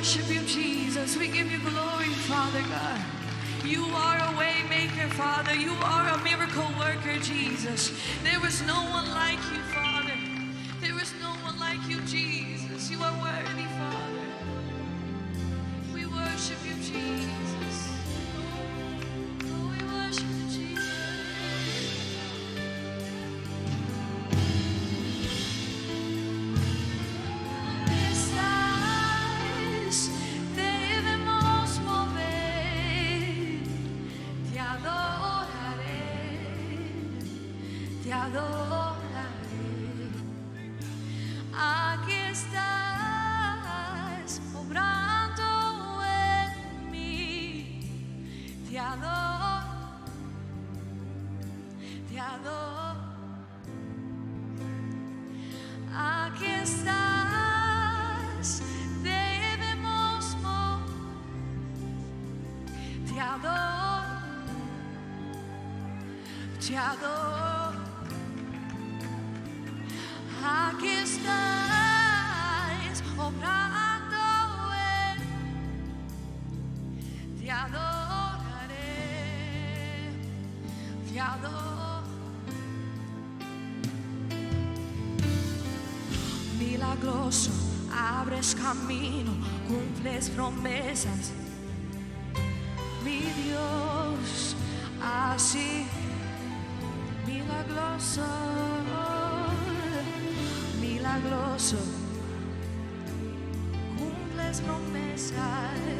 worship you, Jesus. We give you glory, Father God. You are a waymaker, Father. You are a miracle worker, Jesus. There is no one like you, Father. promesas. Mi Dios, así milagroso, milagroso, cumples promesas.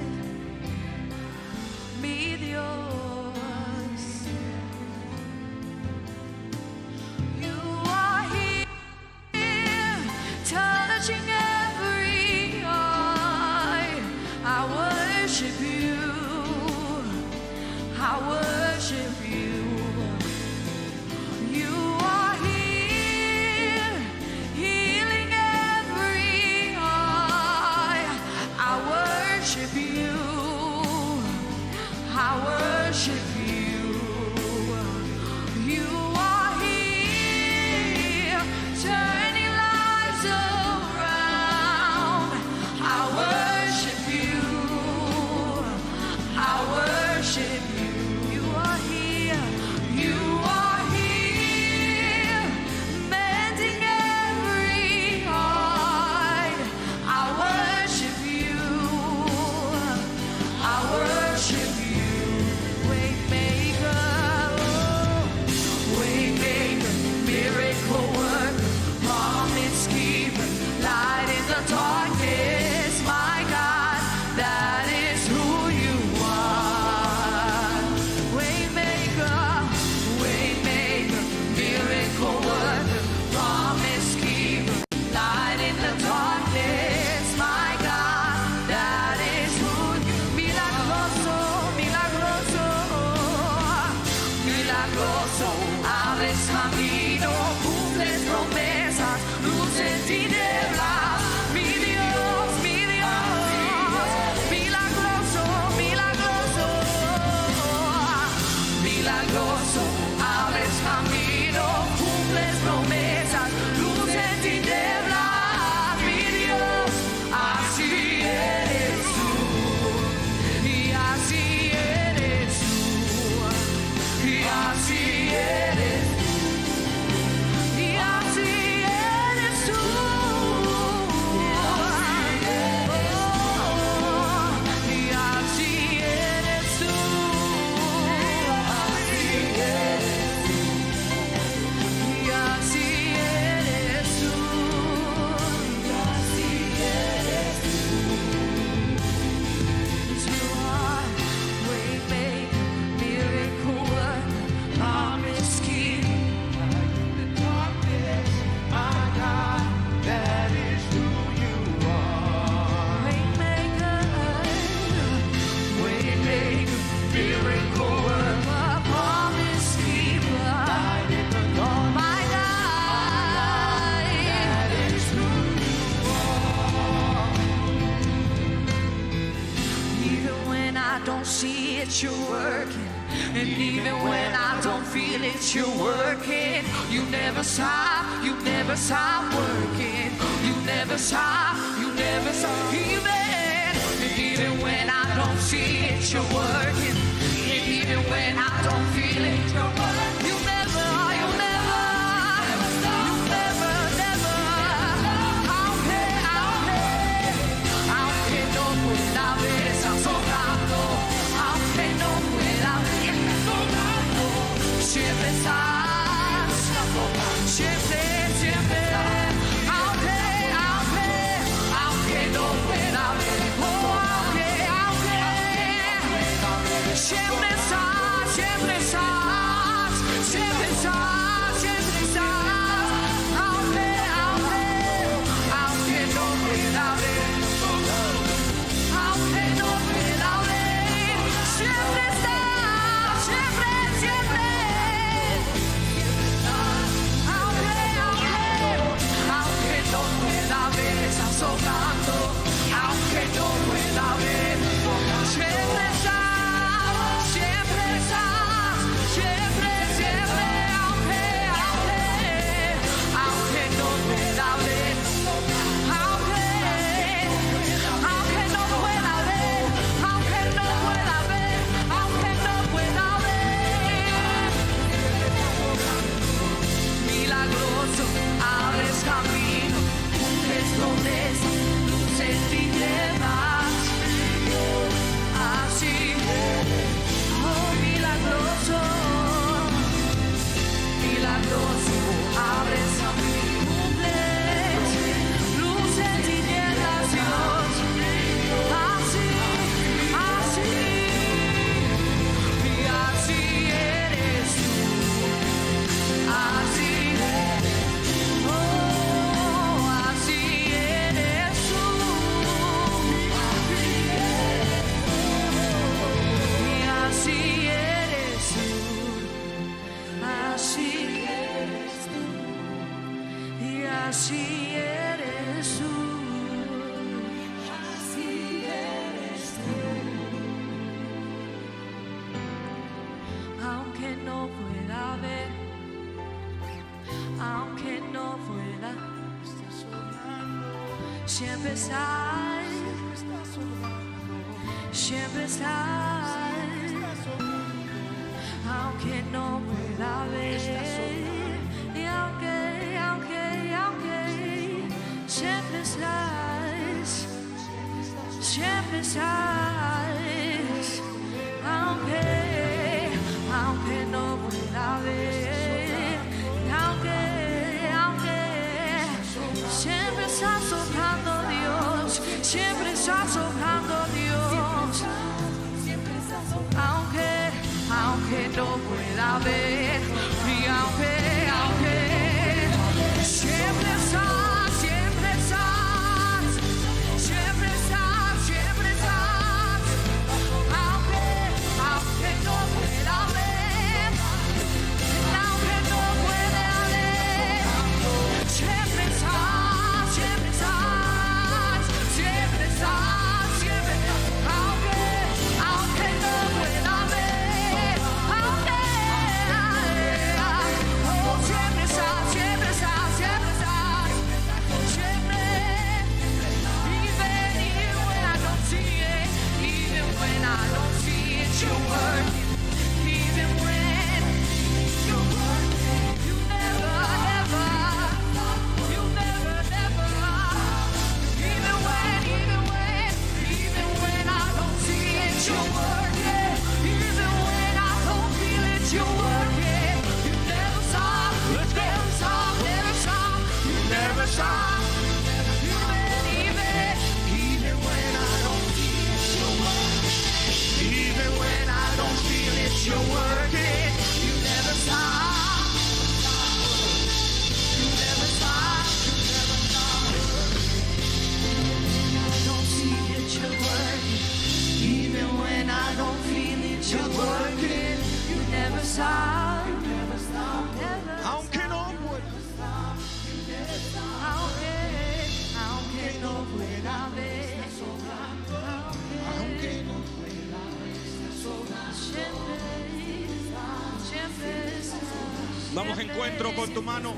Damos encuentro con tu mano.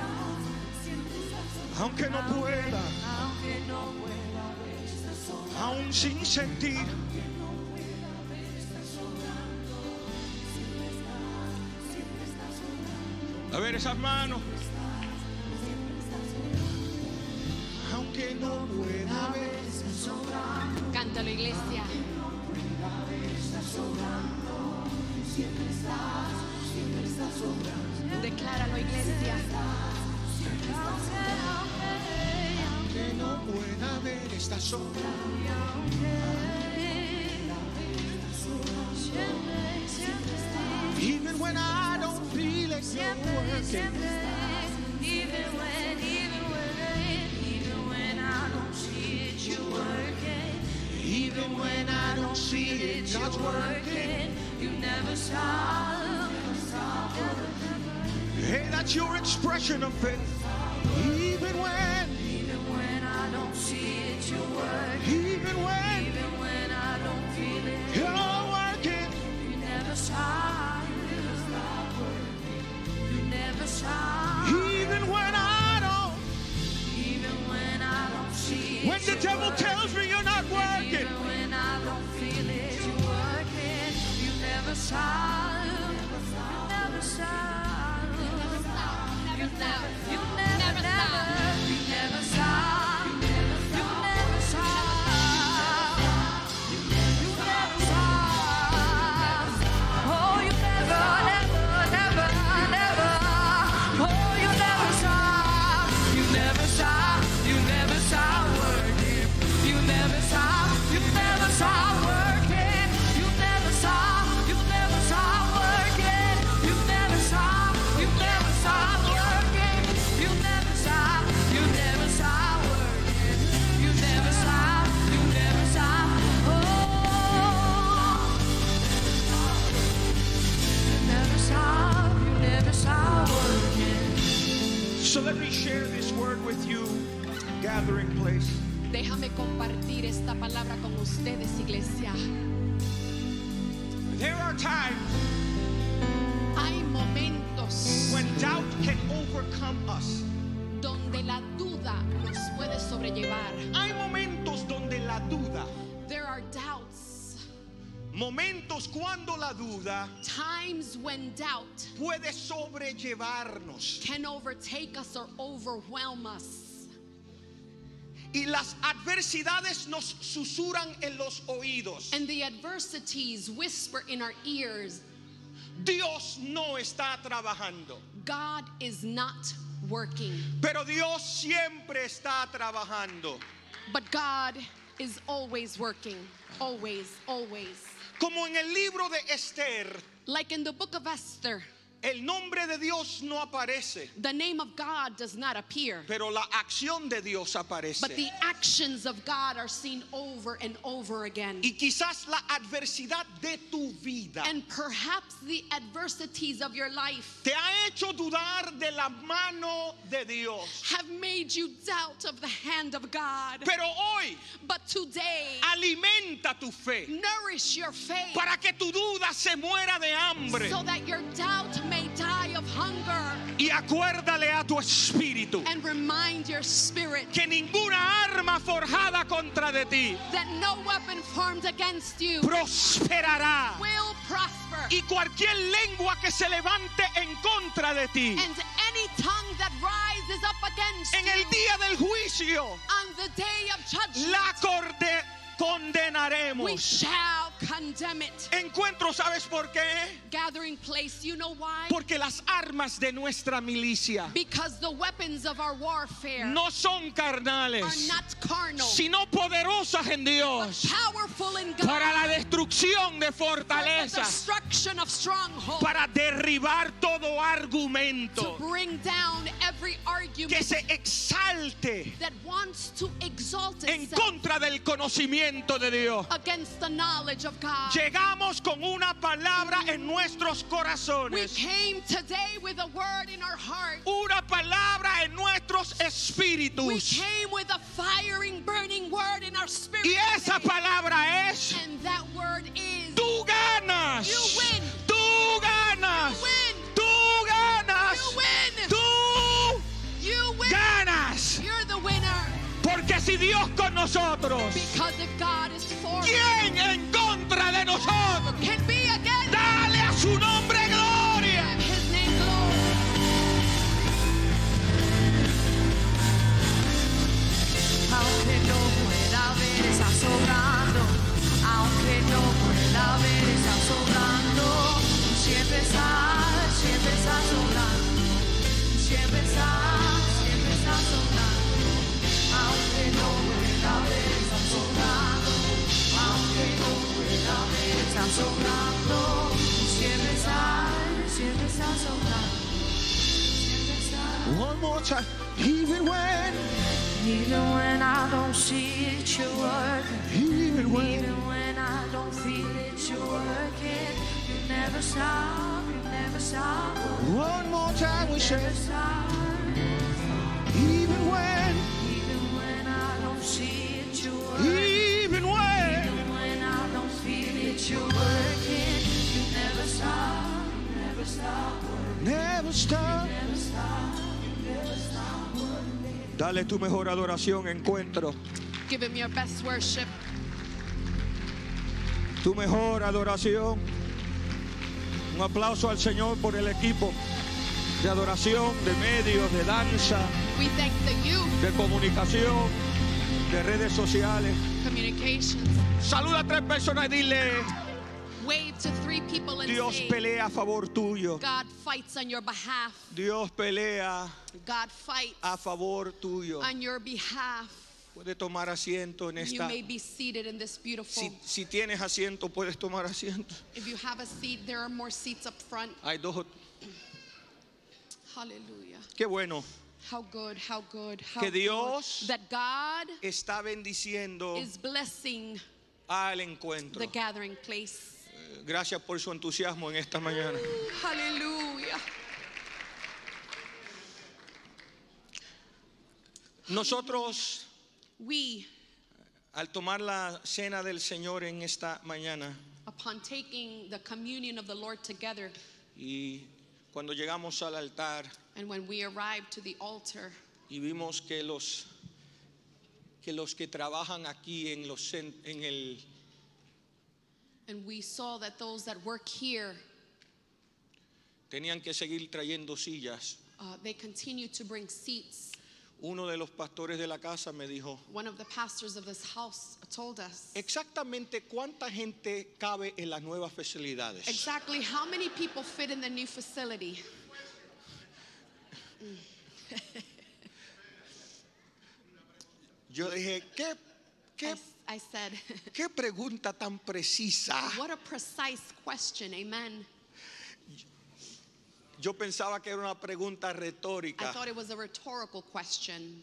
Aunque no pueda, aunque no pueda ver, aún sin sentir. A ver esas manos. Aunque no pueda ver. Cántalo, iglesia. Decláralo, iglesia. Aunque no pueda ver esta sombra. Even when I don't feel it, you're working. Even when, even when, even when I don't see it, you're working. Even when I don't see it, God's working. You never stop. That's your expression of faith. Sobrellevarnos. can overtake us or overwhelm us. Y las adversidades nos susurran en los oídos. And the adversities whisper in our ears Dios no está trabajando. God is not working, Pero Dios siempre está trabajando. but God is always working. Always, always. Como en el libro de Esther, Like in the book of Esther, el nombre de Dios no aparece, the name of God does not appear, pero la acción de Dios aparece. but the actions of God are seen over and over again. Y quizás la adversidad de tu vida And perhaps the adversities of your life te ha hecho dudar de la mano de Dios. have made you doubt of the hand of God. Pero hoy But today, alimenta tu fe nourish your faith para que tu duda se muera de hambre. so that your doubt may die of hunger. Y acuérdale a tu espíritu And remind your spirit que ninguna arma forjada contra de ti that no weapon formed against you prosperará. will prosper. Y cualquier lengua que se levante en contra de ti And any tongue that rises up against en el you día del juicio on the day of judgment, la corde- we condenaremos. shall condemn it. Encuentro, ¿sabes por qué? Gathering place, you know why? Porque las armas de nuestra milicia Because the weapons of our warfare no son are carnales, not carnal, sino poderosas en but Dios powerful in God para la destrucción de for the fortalezas, destruction of strongholds, para derribar todo to argumento bring down every argument que se exalte that wants to exalt en contra del conocimiento de Dios. against the knowledge of God. Llegamos con una palabra en nuestros We corazones, came today with a word in our heart. una palabra en nuestros We espíritus. came with a firing, burning word in our spirit. Y esa palabra es, And that word is tú ganas, You win. tú ganas, You win. Porque si Dios con nosotros, ¿quién en contra de nosotros? Dale a su nombre gloria. Aunque no pueda ver, está sobrando. Aunque no pueda ver, está sobrando. Siempre está, siempre está sobrando. Siempre está, ver, está sobrando. Siempre está, siempre está sobrando. One more time. Even when, Even when I don't see it, you're working. even when. Even when I don't feel it, you're working. You never stop, you never stop, One more time we say, even when, Even when I don't see it, you're working. You're working. You never stop, you never stop, Never stop. never stop. Dale tu mejor adoración, encuentro. Give him your best worship. Tu mejor adoración. Un aplauso al Señor por el equipo de adoración, de medios, de danza, We thank the youth, de comunicación, de redes sociales. communications. Saluda a tres personas y dile, Wave to three people and Dios say, pelea a favor tuyo. God fights on your behalf. Dios pelea God fights a favor tuyo. on your behalf. Puede tomar asiento en You esta. may be seated in this beautiful. Si, si tienes asiento, puedes tomar asiento. If you have a seat, there are more seats up front. Hay dos. Hallelujah. Qué bueno. How good, how good, how Que good Dios that God Está bendiciendo is blessing al encuentro. the gathering place. Eh, Gracias por su entusiasmo en esta mañana. Nosotros, We, al tomar la cena del Señor en esta mañana upon taking the communion of the Lord together, y cuando llegamos al altar and when we arrived to the altar, y vimos que los que los que trabajan aquí en los en el and we saw that those that work here, tenían que seguir trayendo sillas. uh, they continue to bring seats. Uno de los pastores de la casa me dijo, One of the pastors of this house told us exactamente cuánta gente cabe en las nuevas facilidades. exactly how many people fit in the new facility. Yo dije, ¿qué, I, qué, I said, qué pregunta tan precisa? what a precise question, amen. Yo pensaba que era una pregunta I retórica. thought it was a rhetorical question.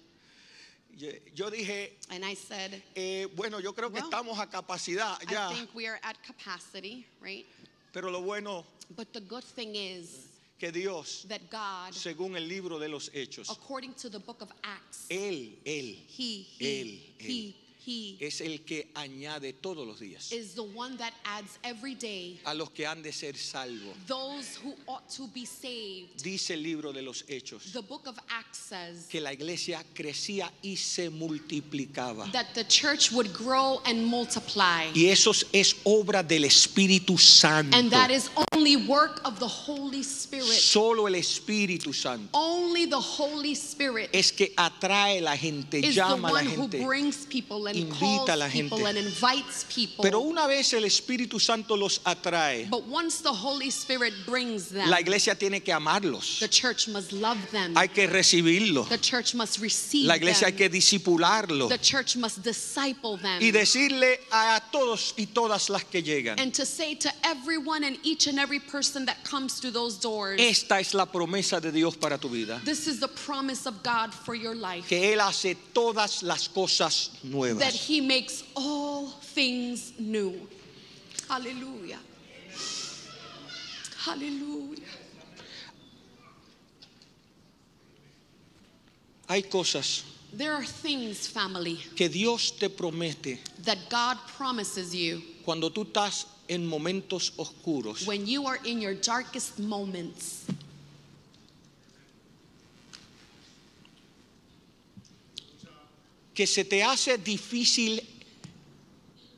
Yo, yo dije, And I said, eh, bueno, yo creo que Well, estamos a capacidad ya, I think we are at capacity, right? pero lo bueno But the good thing is que Dios, that God, según el libro de los hechos, according to the book of Acts, Él, Él He, He, Él, He, He es el que añade todos los días is the one that adds every day a los que han de ser salvos. those who ought to be saved. Dice el libro de los hechos The book of Acts says que la iglesia crecía y se multiplicaba. that the church would grow and multiply. Y eso es obra del Espíritu Santo. And that is only work of the Holy Spirit. Solo el Espíritu Santo Only the Holy Spirit es que atrae a la gente, is the llama a la one who gente. brings people and invita a la people gente. and invites people. Pero una vez el Espíritu Santo los atrae, but once the Holy Spirit brings them, la iglesia tiene que amarlos. the church must love them. Hay que recibirlos. the church must receive La iglesia hay que disipularlos the church must disciple them. y decirle a todos y todas las que llegan. and to say to everyone and each and every person that comes through those doors, Esta es la promesa de Dios para tu vida. this is the promise of God for your life. Que Él hace todas las cosas that he makes all things new. Hallelujah. Hallelujah. Hay cosas There are things, family, que Dios te promete that God promises you cuando tú estás en momentos oscuros. when you are in your darkest moments. Que se te hace difícil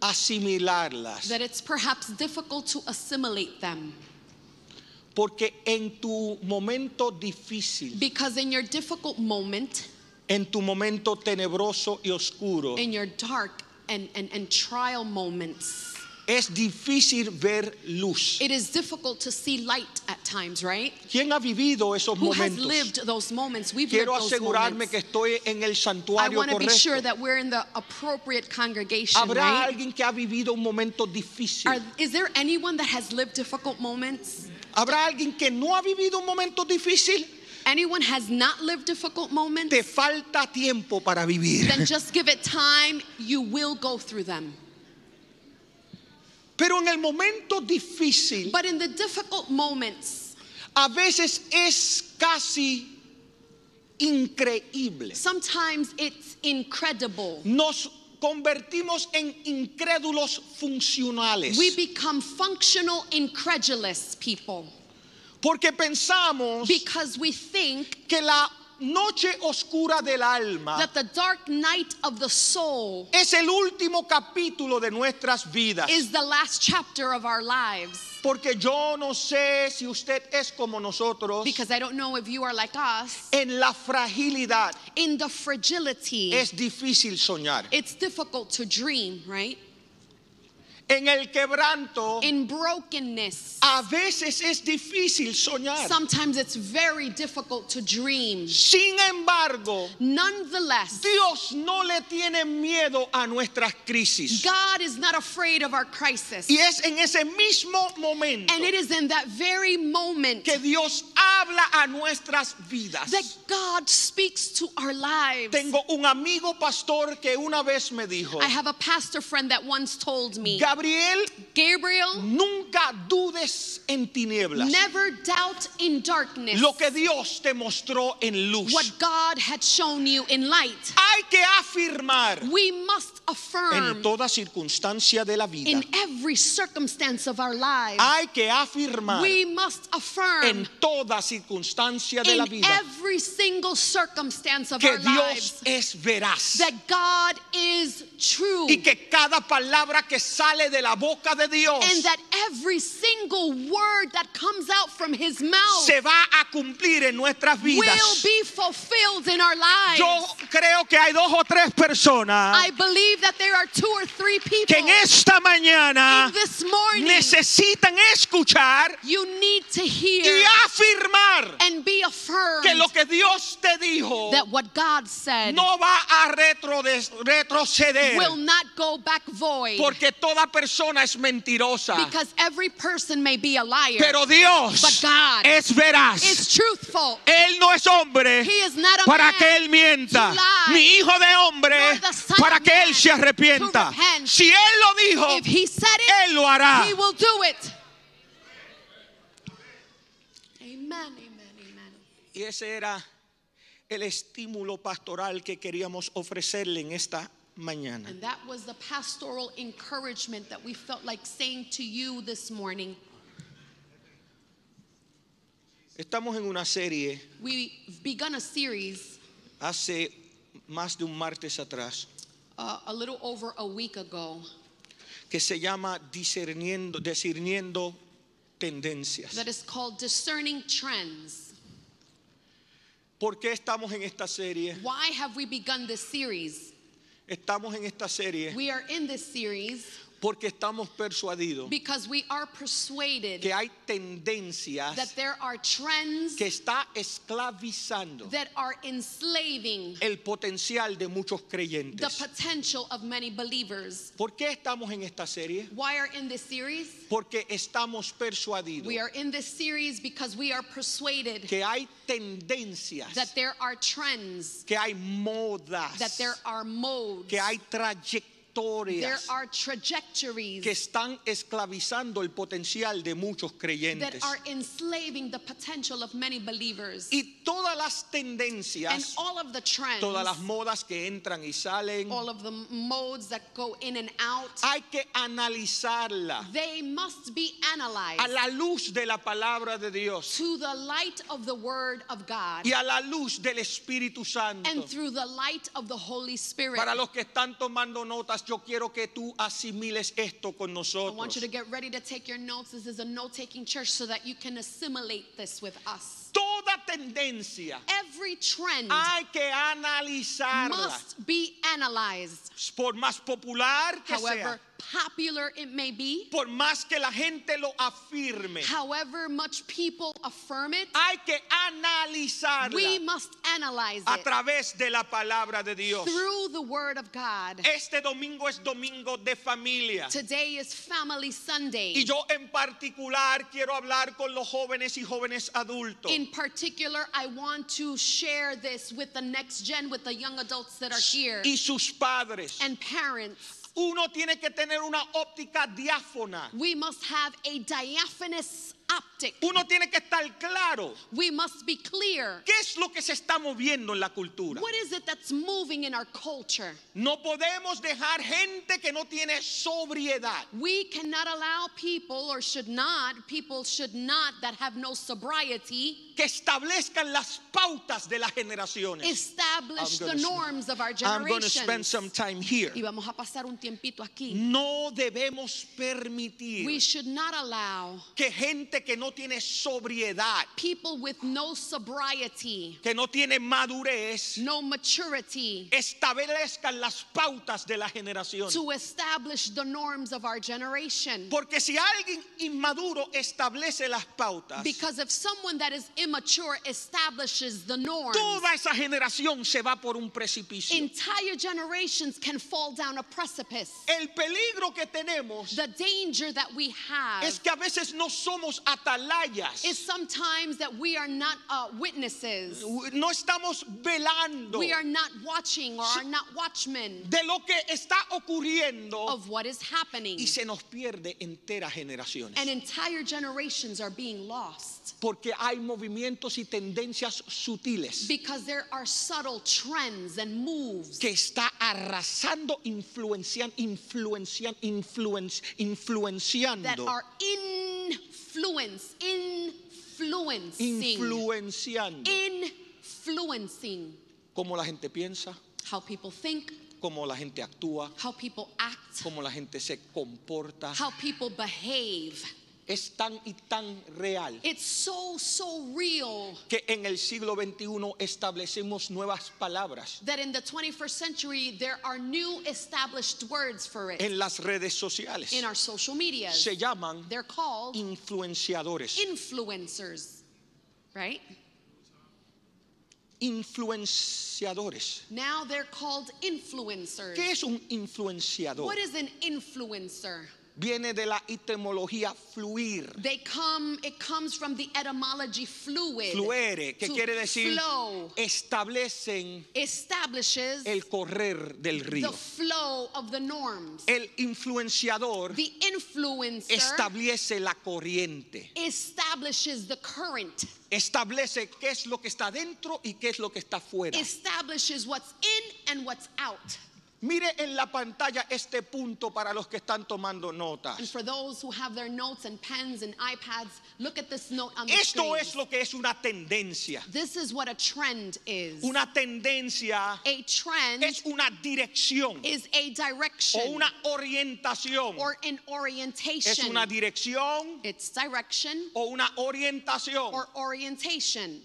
asimilarlas. that it's perhaps difficult to assimilate them. Porque en tu momento difícil, Because in your difficult moment, en tu momento tenebroso y oscuro, in your dark and, and, and trial moments, es difícil ver luz. it is difficult to see light at times, right? ¿Quién ha vivido esos Who has momentos? lived those moments? We've Quiero lived those asegurarme moments. que estoy en el I santuario want to be sure correcto. that we're in the appropriate congregation, ¿Habrá right? alguien que ha vivido un momento difícil? Are, is there anyone that has lived difficult moments? ¿Habrá alguien que no ha vivido un momento difícil? Anyone has not lived difficult moments? Te falta tiempo para vivir. Then just give it time. You will go through them. Pero en el momento difícil, But in the difficult moments, a veces es casi increíble. sometimes it's incredible. Nos convertimos en incrédulos funcionales. We become functional, incredulous people Porque pensamos because we think que la noche oscura del alma that the dark night of the soul es el último capítulo de nuestras vidas. is the last chapter of our lives. Porque yo no sé si usted es como nosotros Because I don't know if you are like us. en la fragilidad. In the fragility, Es difícil soñar. it's difficult to dream, right? En el quebranto In brokenness, a veces es difícil soñar. sometimes it's very difficult to dream. Sin embargo, Nonetheless, Dios no le tiene miedo a nuestras crisis. God is not afraid of our crisis. Y es en ese mismo momento And it is in that very moment que Dios habla a nuestras vidas. that God speaks to our lives. Tengo un amigo pastor que una vez me dijo, I have a pastor friend that once told me, Gabriel, Gabriel, nunca dudes en tinieblas. never doubt in darkness Lo que Dios te mostró en luz. what God had shown you in light. Hay que afirmar We must affirm en toda circunstancia de la vida. in every circumstance of our lives. Hay que afirmar We must affirm en toda circunstancia de la in vida every single circumstance of que our Dios lives es veraz that God is true y que cada palabra que sale de la boca de Dios and that every single word that comes out from his mouth se va a cumplir en nuestras will vidas. be fulfilled in our lives. Yo creo que hay dos o tres personas I believe that there are two or three people que en esta mañana this morning necesitan escuchar you need to hear y afirmar and be affirmed que lo que Dios te dijo that what God said no va a retroceder will not go back void porque toda persona es mentirosa. Because every person may be a liar pero Dios But God es veraz. is truthful. Él no es hombre He is not a para man que él mienta ni hijo de hombre para que él se arrepienta. si él lo dijo if he said it él lo hará. he will do it. Amen amen amen. Y ese era el estímulo pastoral que queríamos ofrecerle en esta mañana and that was the pastoral encouragement that we felt like saying to you this morning estamos en una serie we've begun a series hace más de un martes atrás uh, a little over a week ago que se llama discerniendo, discerniendo tendencias. that is called discerning trends ¿Por qué estamos en esta serie? why have we begun this series Estamos en esta serie we are in this series porque estamos persuadidos because we are persuaded que hay tendencias that there are trends que está esclavizando that are enslaving el potencial de muchos the creyentes. potential of many believers. ¿Por qué estamos en esta serie? Why are in this series? Porque estamos persuadidos We are in this series because we are persuaded que hay tendencias, that there are trends, que hay modas, that there are modes, que hay trayectorias There are trajectories que están esclavizando el potencial de muchos that creyentes. are enslaving the potential of many believers. Y todas las And tendencias, all of the trends, todas las modas que entran y salen, all of the modes that go in and out, hay que analizarla they must be analyzed a la luz de la palabra de Dios to the light of the Word of God y a la luz del Espíritu Santo. and through the light of the Holy Spirit. Para los que están tomando notas, yo quiero que tú asimiles esto con I want nosotros. you to get ready to take your notes. This is a note taking church so that you can assimilate this with us. Toda tendencia Every trend hay que analizarla, must be analyzed, por más popular que however sea, popular it may be, por más que la gente lo afirme. however much people affirm it. Hay que analizarla We must analyze a it través de la palabra de Dios. through the Word of God. Este domingo es domingo de familia. Today is Family Sunday. Y yo en particular quiero hablar con los jóvenes y jóvenes adultos. In particular, I want to share this with the next gen, with the young adults that are here y sus padres. and parents. Uno tiene que tener una óptica diáfona. We must have a diaphanous optic. Uno tiene que estar claro We must be clear. qué es lo que se está moviendo en la cultura. What is it that's moving in our culture? No podemos dejar gente que no tiene sobriedad. We cannot allow people, or should not, people should not, that have no sobriety, Que establezcan las pautas de las generaciones. establish the norms of our I'm going to spend generation. some time here. Y vamos a pasar un tiempito aquí. No debemos We permitir should not allow que gente que no tiene sobriedad, people with no sobriety, que no tiene madurez, no maturity, establezcan las pautas de la generación. to establish the norms of our generation. Porque si alguien inmaduro establece las pautas, Because if someone that is immature establishes the norms, toda esa generación se va por un precipicio. entire generations can fall down a precipice. El peligro que tenemos The danger that we have es que a veces no somos atalayas, is sometimes that we are not uh, witnesses. no estamos velando We are not watching or are not watchmen de lo que está ocurriendo of what is happening. y se nos pierde enteras generaciones. And entire generations are being lost Porque hay movimientos y tendencias sutiles because there are subtle trends and moves que está arrasando, influenciando, influenciando, influenci- that influenciando, are influence, influencing, influenciando. Influencing. Cómo la gente piensa, how people think, cómo la gente actúa, how people act, cómo la gente se comporta. how people behave. Es tan y tan real It's so, so real que en el siglo XXI establecemos nuevas palabras that in the 21st century there are new established words for it en las redes sociales. in our social media. Se llaman They're called influenciadores. influencers, right? Influenciadores. Now they're called influencers. ¿Qué es un influenciador? What is an influencer? Viene de la etimología fluir. They come, it comes from the etymology fluid. Fluere, que quiere decir flow. establecen Establishes el correr del the río. flow of the norms. El influenciador The influencer establece la corriente. establishes the current, Establece qué es lo que está dentro y qué es lo que está fuera. establishes what's in and what's out. Mire en la pantalla este punto para los que están tomando And notas. for those who have their notes and pens and iPads, look at this note on the Esto screen. es lo que es una tendencia. This is what a trend is. Una tendencia a trend es una dirección is a direction o una orientación. or an Es orientation. una dirección It's direction o una orientación or orientation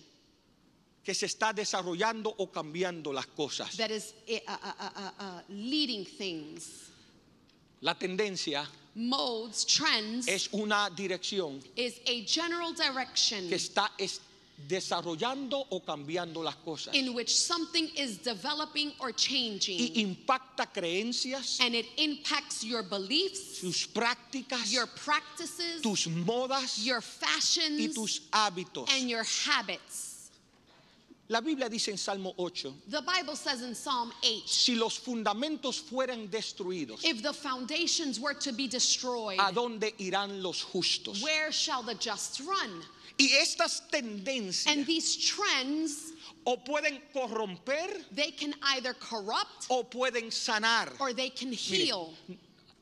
que se está desarrollando o cambiando las cosas. that is uh, uh, uh, uh, leading things. La tendencia Modes, trends es una dirección is a general direction que está es- desarrollando o cambiando las cosas in which something is developing or changing y impacta creencias, and it impacts your beliefs, sus prácticas, your practices, tus modas your y fashions, tus hábitos. and your habits. La Biblia dice en Salmo 8, The Bible says in Psalm 8 si los fundamentos fueran destruidos, if the foundations were to be destroyed, ¿a dónde irán los justos? where shall the just run? Y estas tendencias And these trends, o pueden corromper they can either corrupt o pueden sanar. or they can Mire, heal.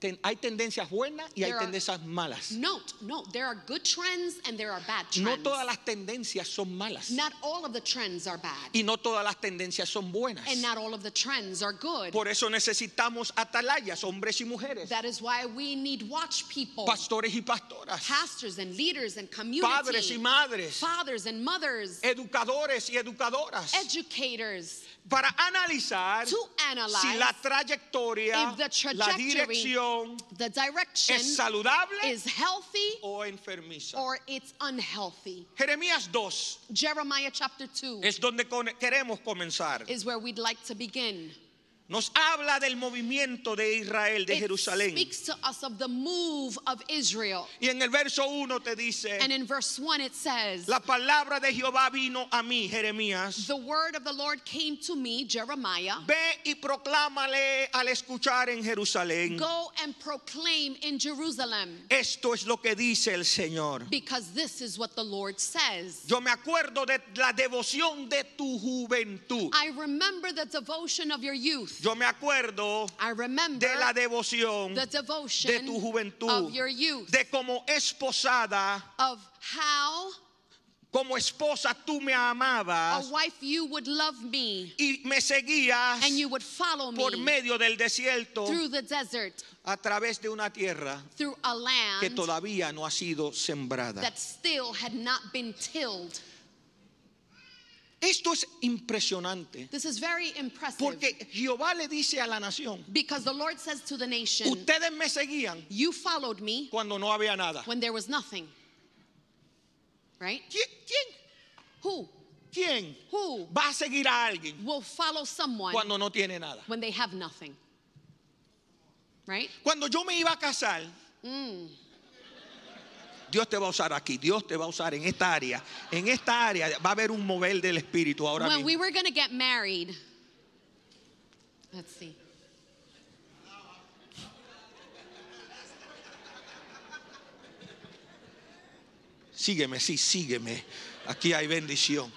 Ten- hay tendencias buenas y hay There are- tendencias malas. Note, no, there are good trends and there are bad No trends. todas las tendencias son malas. Not all of the trends are bad, y no todas las tendencias son buenas. and not all of the trends are good. Por eso necesitamos atalayas, hombres y mujeres, That is why we need watch people, pastores y pastoras, pastors and leaders and padres y community, madres, fathers and mothers, educadores y educadoras, educators, para analizar to analyze si la trayectoria, la dirección es saludable is healthy o enfermiza. or it's unhealthy. Jeremías 2 Jeremiah chapter 2 es donde queremos comenzar. is where we'd like to begin. Nos habla del movimiento de Israel, de It Jerusalén. speaks to us of the move of Israel. Y en el verso 1 te dice, And in verse 1 it says, la palabra de Jehová vino a mí, Jeremías. The word of the Lord came to me, Jeremiah. Ve y proclámale al escuchar en Jerusalén. Go and proclaim in Jerusalem, Esto es lo que dice el Señor. because this is what the Lord says. Yo me acuerdo de la devoción de tu juventud. I remember the devotion of your youth. Yo me acuerdo de la devoción de tu juventud, of your youth, de como esposada, of how como esposa tú me a amabas wife you would love me y me seguías and you would follow me por medio del desierto through the desert, a través de una tierra through a que land todavía no ha sido sembrada. that still had not been tilled. Esto es impresionante This is very impressive porque Jehová le dice a la nación, because the Lord says to the nation, ustedes me seguían You followed me cuando no había nada. when there was nothing. Right? ¿Quién, quién, Who? quién Who va a seguir a alguien will follow someone cuando no tiene nada? when they have nothing? Right? Cuando yo me iba a casar, Dios te va a usar aquí, Dios te va a usar en esta área. En esta área va a haber un mover del Espíritu ahora When we mismo. were going to get married, let's see. Sígueme, sí, sígueme. Aquí hay bendición.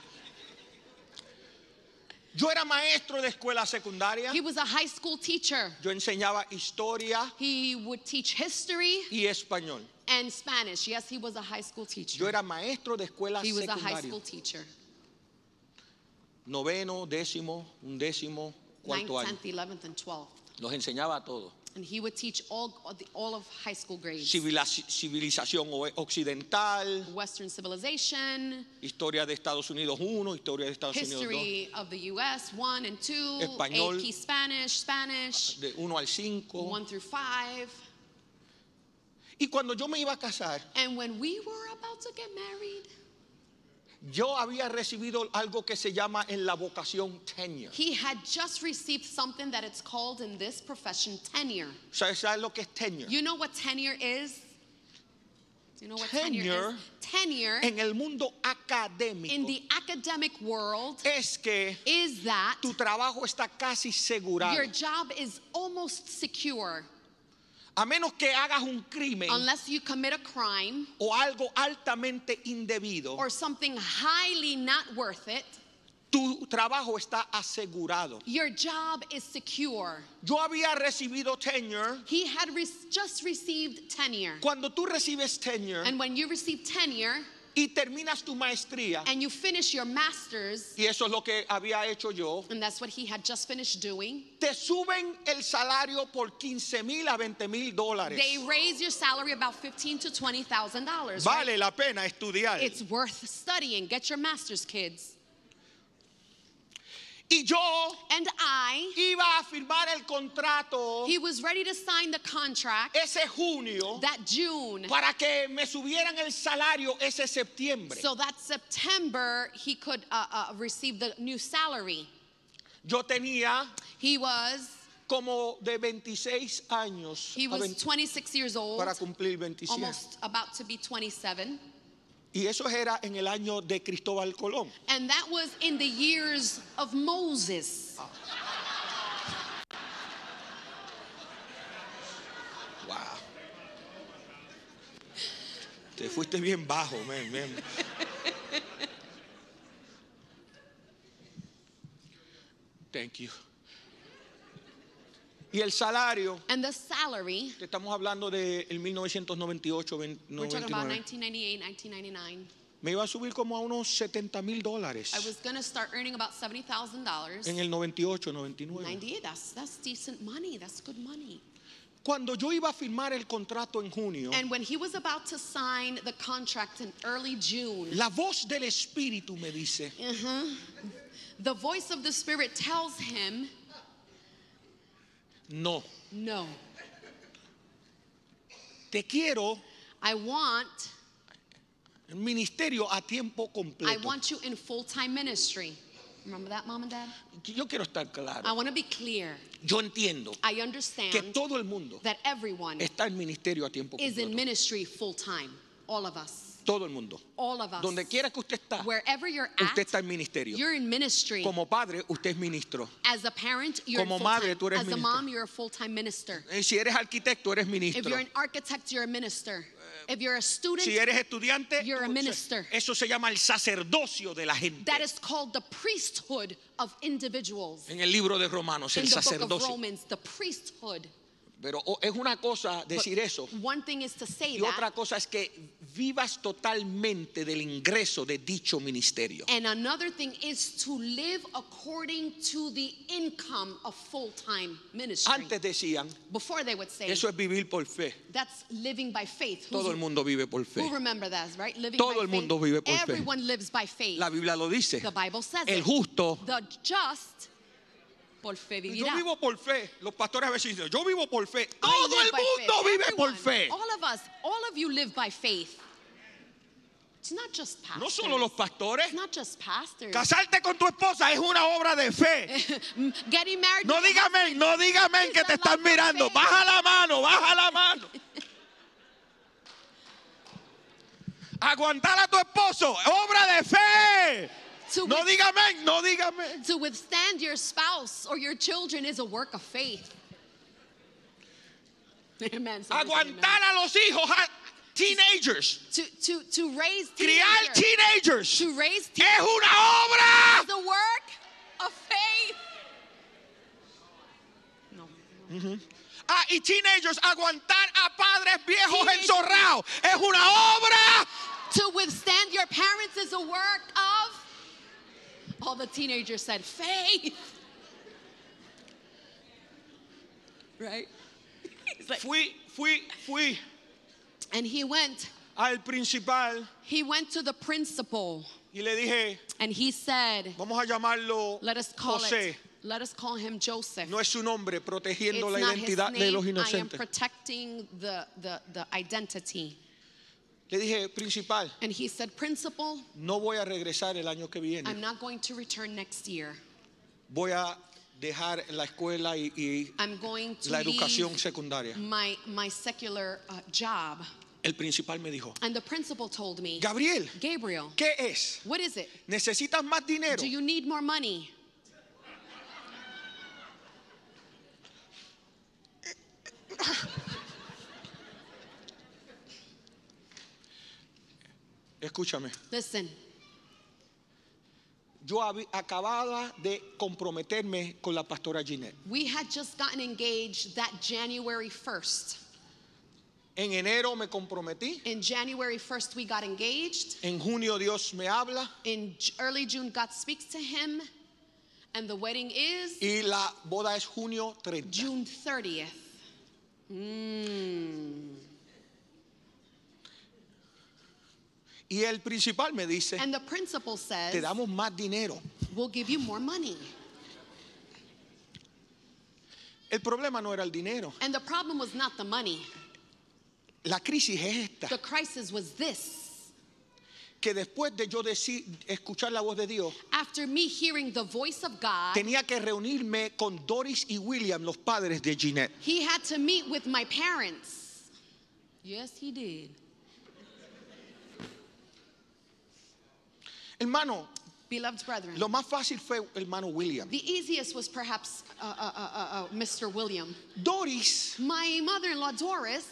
Yo era maestro de escuela secundaria. He was a high school teacher. Yo enseñaba historia He would teach history y español. And Spanish. Yes, he was a high school teacher. Yo era maestro de escuela He was a high secundaria. school teacher. Noveno, décimo, undécimo, Ninth, cuarto año. 10th, 11th, and 12th. Los enseñaba a todos. And he would teach all, all of high school grades. Civila- Civilización o- occidental, Western civilization, historia de Estados Unidos 1, historia de Estados Unidos 2, history of the U.S. 1 and 2, Español. AP Spanish, Spanish, de 1 al 5. 1 through 5. Y cuando yo me iba a casar, And when we were about to get married, yo había recibido algo que se llama en la vocación tenure. he had just received something that it's called in this profession tenure. ¿Sabes, lo que es tenure? You know what tenure is? You know what Tenure tenure, is? Tenure En el mundo académico in the academic world es que is that tu trabajo está casi segurado. your job is almost secure A menos que hagas un crimen unless you commit a crime o algo altamente indebido, or something highly not worth it. tu trabajo está asegurado. Your job is secure. Yo había recibido tenure. He had re- just received tenure. Cuando tú recibes tenure And when you receive tenure y terminas tu maestría, and you finish your master's, y eso es lo que había hecho yo, and that's what he had just finished doing, te suben el salario por 15 mil a 20 mil dólares. they raise your salary about fifteen to twenty thousand dollars. Vale la pena estudiar. It's worth studying. Get your master's, kids. Y yo And I, iba a firmar el contrato he was ready to sign the contract ese junio that June. para que me subieran el salario ese septiembre. So that September he could uh, uh, receive the new salary. Yo tenía He was como de 26 años he was 20 26 years old, para cumplir 27. almost about to be 27. Y eso era en el año de Cristóbal Colón. And that was in the years of Moses. Wow. Te fuiste bien bajo, man, man. Thank you. Y el salario, And the salary, estamos hablando de el 1998, ven- we're talking about 99, 1998, 1999. me iba a subir como a unos 70 mil dólares I was going to start earning about $70,000. en el 98, 99. 98, that's, that's decent money. That's good money. Cuando yo iba a firmar el contrato en junio, And when he was about to sign the contract in early June, la voz del Espíritu me dice, the voice of the Spirit tells him, no, No, te quiero I want, ministerio a tiempo I completo. want you in full time ministry. Remember that, mom and dad? Yo quiero estar I claro. want to be clear. Yo entiendo I que understand todo el mundo that everyone está en ministerio a tiempo is in completo. ministry full time. All of us. Todo el mundo. All of us. Donde quiera que usted está, Wherever you're usted at, está en ministerio. you're in ministry. Como padre, usted es ministro. As a parent, you're Como madre, tú eres As a ministro. mom, you're a full-time minister. Eh, Si eres arquitecto, eres If ministro. you're an architect, you're a minister. If you're a student, Si eres estudiante, You're a minister. eso se llama el sacerdocio de la gente. that is called the priesthood of individuals. En el libro de Romanos, In el the book of sacerdocio. Romans, the priesthood. Pero oh, es una cosa But decir eso. One thing is to say Y otra that, cosa es que vivas totalmente del ingreso de dicho ministerio. and another thing is to live according to the income of full-time ministry. Antes decían, Before they would say, eso es vivir por fe. that's living by faith. Who's- Todo el mundo vive por fe. Who remember that, right? Living Todo by el mundo faith. vive por fe. Everyone lives by faith. La Biblia lo dice. The Bible says El justo. The just por fe Yo vivo por fe. Los pastores a veces dicen, yo vivo por fe. I Todo el mundo vive por fe. All of us, all of you live by faith. It's not just pastors. No solo los pastores. It's not just pastors. Casarte con tu esposa es una obra de fe. Getting married. No your dígame, no dígame que te están mirando. Baja la mano, baja la mano. Aguantar a tu esposo, obra de fe. To, No dígame, no dígame. to withstand your spouse or your children is a work of faith. Amen. somebody say amen. Aguantar a los hijos, teenagers, To, to, to raise criar teenagers, teenagers. to raise Es una obra. the work of faith. No. Mhm. Ah, y teenagers, aguantar a padres viejos Teenagers. enzorrados. Es una obra. To withstand your parents is a work of. All the teenagers said, faith. Right? Like- Fui, fui, fui and he went, al principal he went to the principal y le dije, and he said, vamos a llamarlo let us call José. it, let us call him Joseph. No es su nombre, protegiendo it's la identidad de los name. I am protecting the, the, the identity. Le dije, principal, And he said, principal, no voy a regresar el año que viene. I'm not going to return next year. Voy a dejar la escuela y, y I'm going to la educación leave secundaria. my, my secular uh, job. El principal me dijo, And the principal told me, Gabriel, Gabriel, ¿qué es? what is it? ¿Necesitas más dinero? Do you need more money? Escúchame, Listen, yo acababa de comprometerme con la pastora Ginette. we had just gotten engaged that January 1st. En enero me comprometí, In January 1st, we got engaged. en junio Dios me habla In early June, God speaks to him. And the wedding is y la boda es junio 30. June 30th. Mm. Y el principal me dice, And the principal says, te damos más dinero. We'll give you more money. El problema no era el dinero. And the problem was not the money. La crisis es esta, The crisis was this. que después de yo decir, escuchar la voz de Dios, After me hearing the voice of God, tenía que reunirme con Doris y William, los padres de Ginette. he had to meet with my parents. Yes, he did. Hermano, Beloved brethren, lo más fácil fue hermano William. the easiest was perhaps uh, uh, uh, uh, uh, Mr. William. Doris My mother in law, Doris,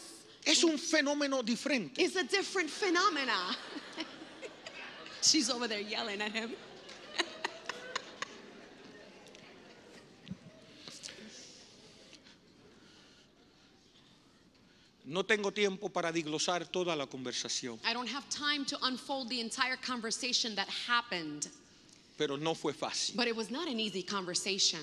es un fenómeno diferente. is a different phenomena. She's over there yelling at him. No tengo tiempo para diglosar toda la conversación, I don't have time to unfold the entire conversation that happened, pero no fue fácil. but it was not an easy conversation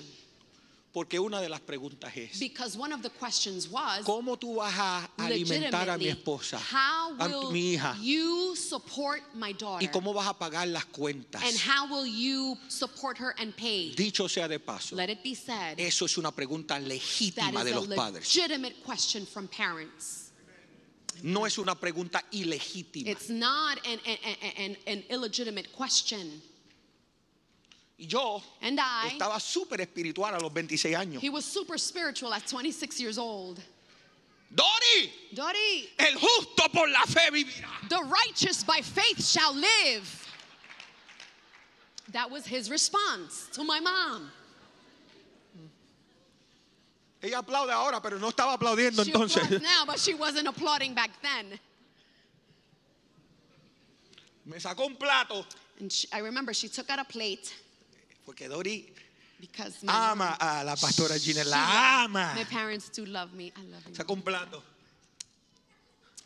Porque una de las preguntas es, because one of the questions was ¿cómo tú vas a alimentar a mi esposa, how a will mi hija? you support my daughter ¿Y cómo vas a pagar las cuentas? and how will you support her and pay? Dicho sea de paso, Let it be said eso es una pregunta that legítima is de a los padres. legitimate question from parents. No es una pregunta ilegítima. It's not an, an, an, an illegitimate question. Y yo And I, estaba súper espiritual a los 26 años. he was super spiritual at 26 years old. Dori, Dori, el justo por la fe vivirá. the righteous by faith shall live. That was his response to my mom. Ella aplaude ahora, pero no estaba aplaudiendo She entonces. now, but she wasn't applauding back then. Me sacó un plato And she, I remember she took out a plate porque Dori because my, ama a la pastora Gina, la ama. my parents do love me. I love you. Sacó un plato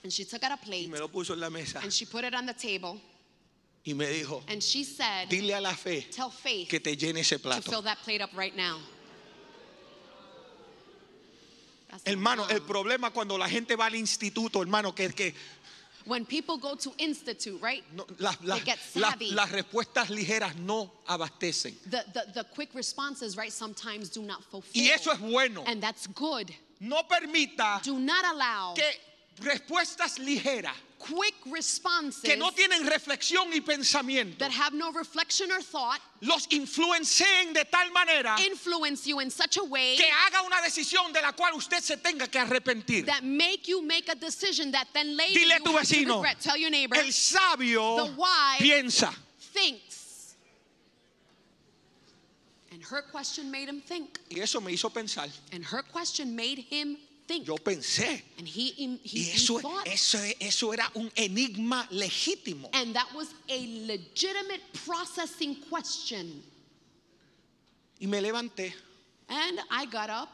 And she took out a y plate me lo puso en la mesa and she put it on the table y me dijo, and she said, dile a la fe Tell faith que te llene ese to fill plato. that plate up right now. That's Hermano, mom. el problema cuando la gente va al instituto, hermano, que, que when people go to institute, right? no- las, las- They get savvy. las respuestas ligeras no abastecen. The, the, the quick responses, right, sometimes do not fulfill. Y eso es bueno. And that's good. No permita Do not allow que respuestas ligeras, quick responses que no tienen reflexión y pensamiento, that have no reflection or thought los influencien de tal manera influence you in such a way que haga una decisión de la cual usted se tenga que arrepentir. that make you make a decision that then later Dile a tu vecino, regret. Tell your neighbor, el sabio piensa. thinks. And her question made him think. Y eso me hizo pensar. And her question made him think. Yo pensé. And he, Y eso, eso, eso era un enigma legítimo. And that was a legitimate processing question. Y me levanté And I got up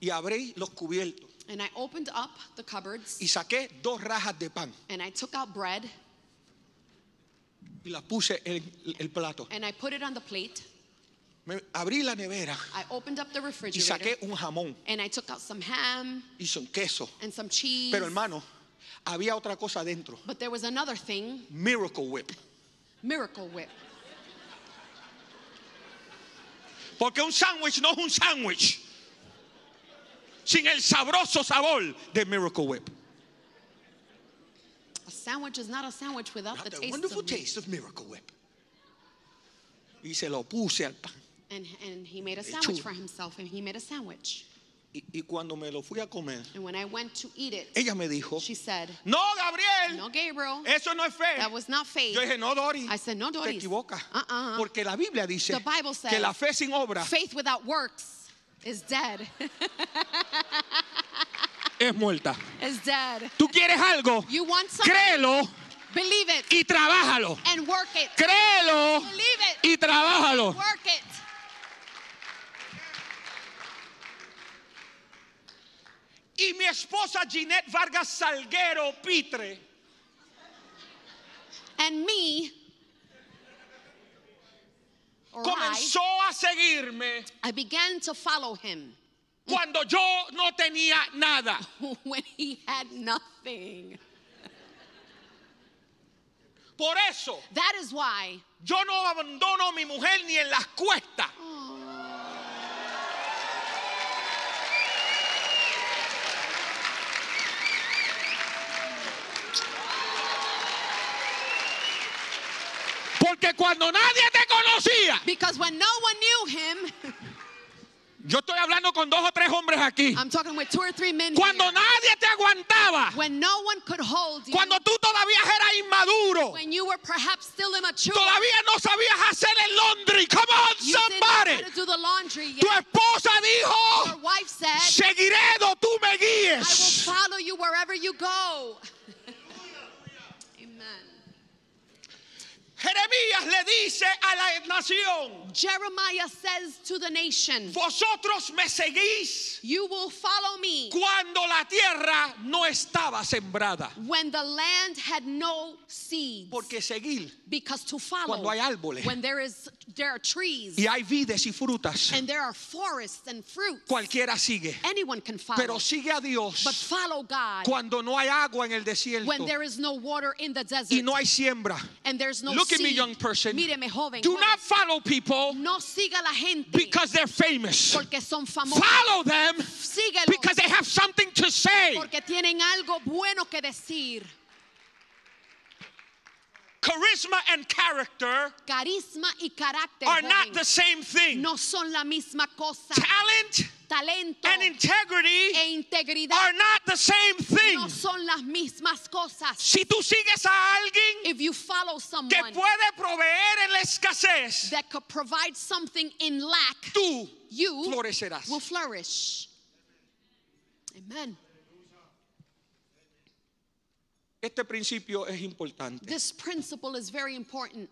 y abrí los cubiertos and I opened up the cupboards y saqué dos rajas de pan and I took out bread y las puse en el plato. and I put it on the plate. Me abrí la nevera I opened up the y refrigerator saqué un jamón and I took out some ham y son queso. and some cheese. Pero hermano, había otra cosa adentro. But there was another thing, Miracle Whip. Miracle Whip. Porque un sándwich no es un sándwich sin el sabroso sabor de Miracle Whip. A sandwich is not a sandwich without Not the the taste wonderful of taste of Miracle Whip. Y se lo puse al pan. And, and he made a Qué sandwich for himself and he made a sandwich. Y, y cuando me lo fui a comer, And when I went to eat it, ella me dijo, she said, no, Gabriel, No, Gabriel, eso no es fe. that was not faith. Yo dije, no, Doris, I said, "No, te Doris. equivocas. Uh-uh. Porque la Biblia dice says que la fe sin obra Faith without works is dead. es muerta. is dead. Tú quieres algo, You want something? créelo Believe it y trabájalo. and work it. Créelo Believe it. y trabájalo. Work it. Y mi esposa Ginette Vargas Salguero Pitre And me, or I, comenzó a seguirme I began to follow him cuando yo no tenía nada. when he had nothing. Por eso That is why yo no abandono a mi mujer ni en las cuestas. Porque cuando nadie te conocía, Because when no one knew him, Yo estoy hablando con dos o tres hombres aquí. I'm talking with two or three men. Cuando here. nadie te aguantaba, when no one could hold you, cuando tú todavía eras inmaduro, when you were perhaps still immature, todavía no sabías hacer el laundry. Come on, you didn't know somebody. how to do the laundry yet. Tu esposa dijo, Your wife said, seguiré do tú me I will guíes. follow you wherever you go. Amen. Jeremías le dice a la nación, Jeremiah says to the nation, vosotros me seguís You will follow me cuando la tierra no estaba sembrada. when the land had no seeds. Porque seguir, Because to follow, Cuando hay árboles. when there is there are trees y hay vides y frutas, and there are forests and fruits, cualquiera sigue. anyone can follow. Pero sigue a but Dios follow God cuando no hay agua en el desierto when there is no water in the desert y no hay siembra. and there's no Look at me, young person. Míreme, joven. Do joven. not follow people no siga la gente because they're famous. porque son famosos. Follow them Síguelo because they have something to say. porque tienen algo bueno que decir. Charisma and character Carisma y carácter are joven, not the same thing. no son la misma cosa. Talent Talento and integrity e integridad are not the same thing. no son las mismas cosas. Si tú sigues a alguien If you follow que someone puede proveer en la escasez, that could provide something in lack, tú you florecerás. will flourish. Amen. Este principio es importante This principle is very important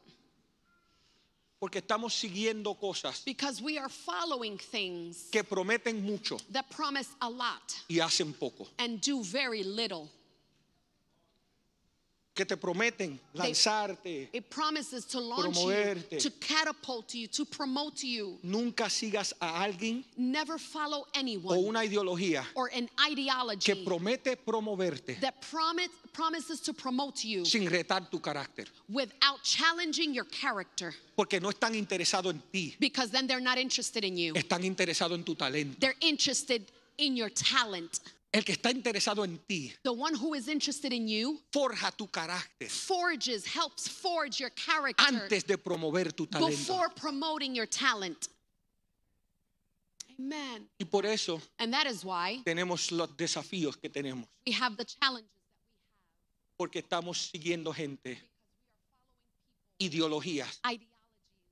porque estamos siguiendo cosas because we are following things que prometen mucho that promise a lot y hacen poco. and do very little. Que te prometen lanzarte. It promises to launch Promoverte. you, to catapult you, to promote you. Nunca sigas a alguien Never follow o anyone una ideología or an que ideology promete promoverte that promise, promises to promote you sin retar tu carácter. without challenging your character Porque no están interesados en ti, because then they're not interested in you. están interesados en tu talento. They're interested in your talent. El que está interesado en ti The one who is interested in you forja tu carácter forges, helps forge your character antes de promover tu talento. before promoting your talent. Amen. Y por eso And that is why tenemos los desafíos que tenemos. we have the challenges. Porque estamos siguiendo gente, ideologías ideologies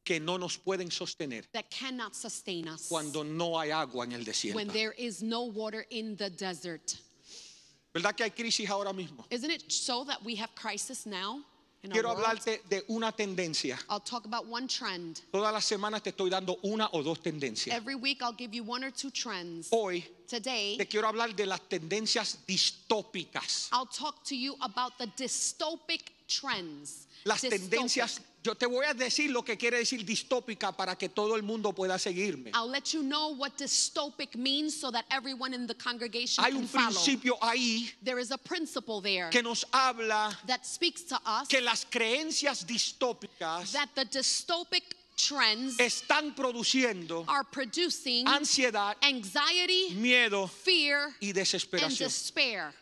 que no nos pueden sostener that cannot sustain us cuando no hay agua en el desierto. when there is no water in the desert. ¿Verdad que hay crisis ahora mismo? Isn't it so that we have crisis now in our Quiero world? hablarte de una tendencia. I'll talk about one trend. Todas las semanas te estoy dando una o dos tendencias. Every week I'll give you one or two trends. Hoy Today te quiero hablar de las tendencias distópicas. I'll talk to you about the dystopic trends. Las Dystopic. tendencias, yo te voy a decir lo que quiere decir distópica para que todo el mundo pueda seguirme. I'll let you know what dystopic means so that everyone in the congregation Hay can un follow. principio ahí There is a principle there que nos habla that speaks to us que las creencias distópicas that the dystopic trends están produciendo are producing ansiedad, anxiety, miedo fear, y and desesperación. despair.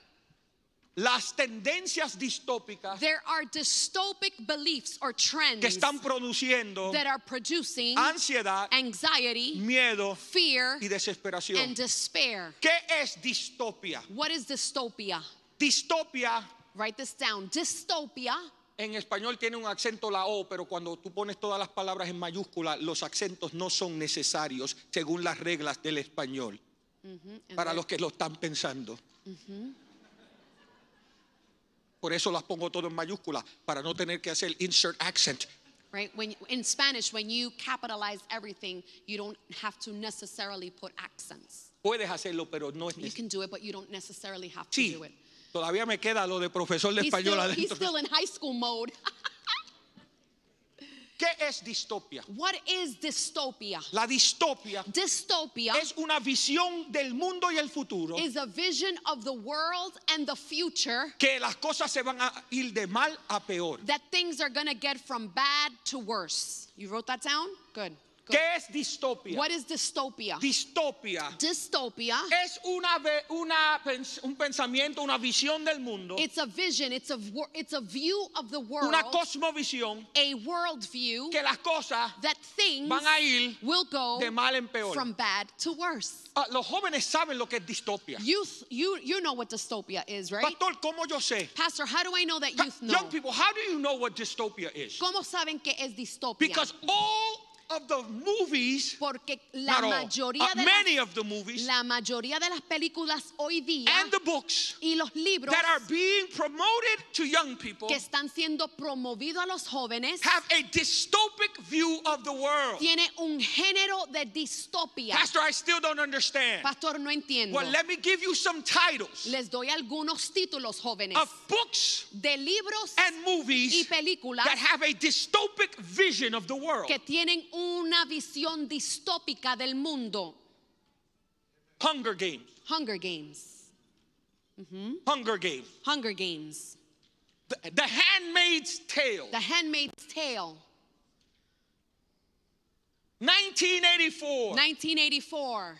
Las tendencias distópicas There are dystopic beliefs or trends que están produciendo that are producing ansiedad, anxiety, miedo fear, y desesperación. and despair. ¿Qué es distopia? What is dystopia? Distopia Write this down. Dystopia en español tiene un acento la O, pero cuando tú pones todas las palabras en mayúscula, los acentos no son necesarios según las reglas del español. Para los que lo están pensando. Por eso las pongo todo en mayúscula, para no tener que hacer insert accent. right? When in Spanish, when you capitalize everything, you don't have to necessarily put accents. Puedes hacerlo, pero no es You necesario. can do it, but you don't necessarily have to Sí, do it. todavía me queda lo de profesor de He's español still, he's adentro. still in high school mode. ¿Qué es distopia? What is dystopia? La distopia Dystopia es una visión del mundo y el futuro is a vision of the world and the future que las cosas se van a ir de mal a peor. that things are going to get from bad to worse. You wrote that down? Good. ¿Qué es distopia? What is dystopia? Distopia Dystopia. es una, ve- una pens- un pensamiento, una visión del mundo, It's a vision. It's a it's a view of the world. una cosmovisión A worldview que las cosas that things van a ir will go de mal en peor. from bad to worse. Ah, los jóvenes saben lo que es distopia. Youth, you you know what dystopia is, right? Pastor, ¿cómo yo sé? Pastor, how do I know that youth know? Young people, how do you know what dystopia is? ¿Cómo saben que es distopia? Because all of the movies, Porque la not all, mayoría de many las, of the movies la mayoría de las películas hoy día and the books y los libros that are being promoted to young people que están siendo promovidos a los jóvenes have a dystopic view of the world. tiene un género de distopia. Pastor, I still don't understand. Pastor, no entiendo. Well, let me give you some titles Les doy algunos títulos jóvenes of books de libros and y movies películas that have a dystopic vision of the world. que tienen una visión distópica del mundo. Hunger Games. Hunger Games. Hunger Games. Hunger Games. The, the Handmaid's Tale. The Handmaid's Tale. 1984. 1984.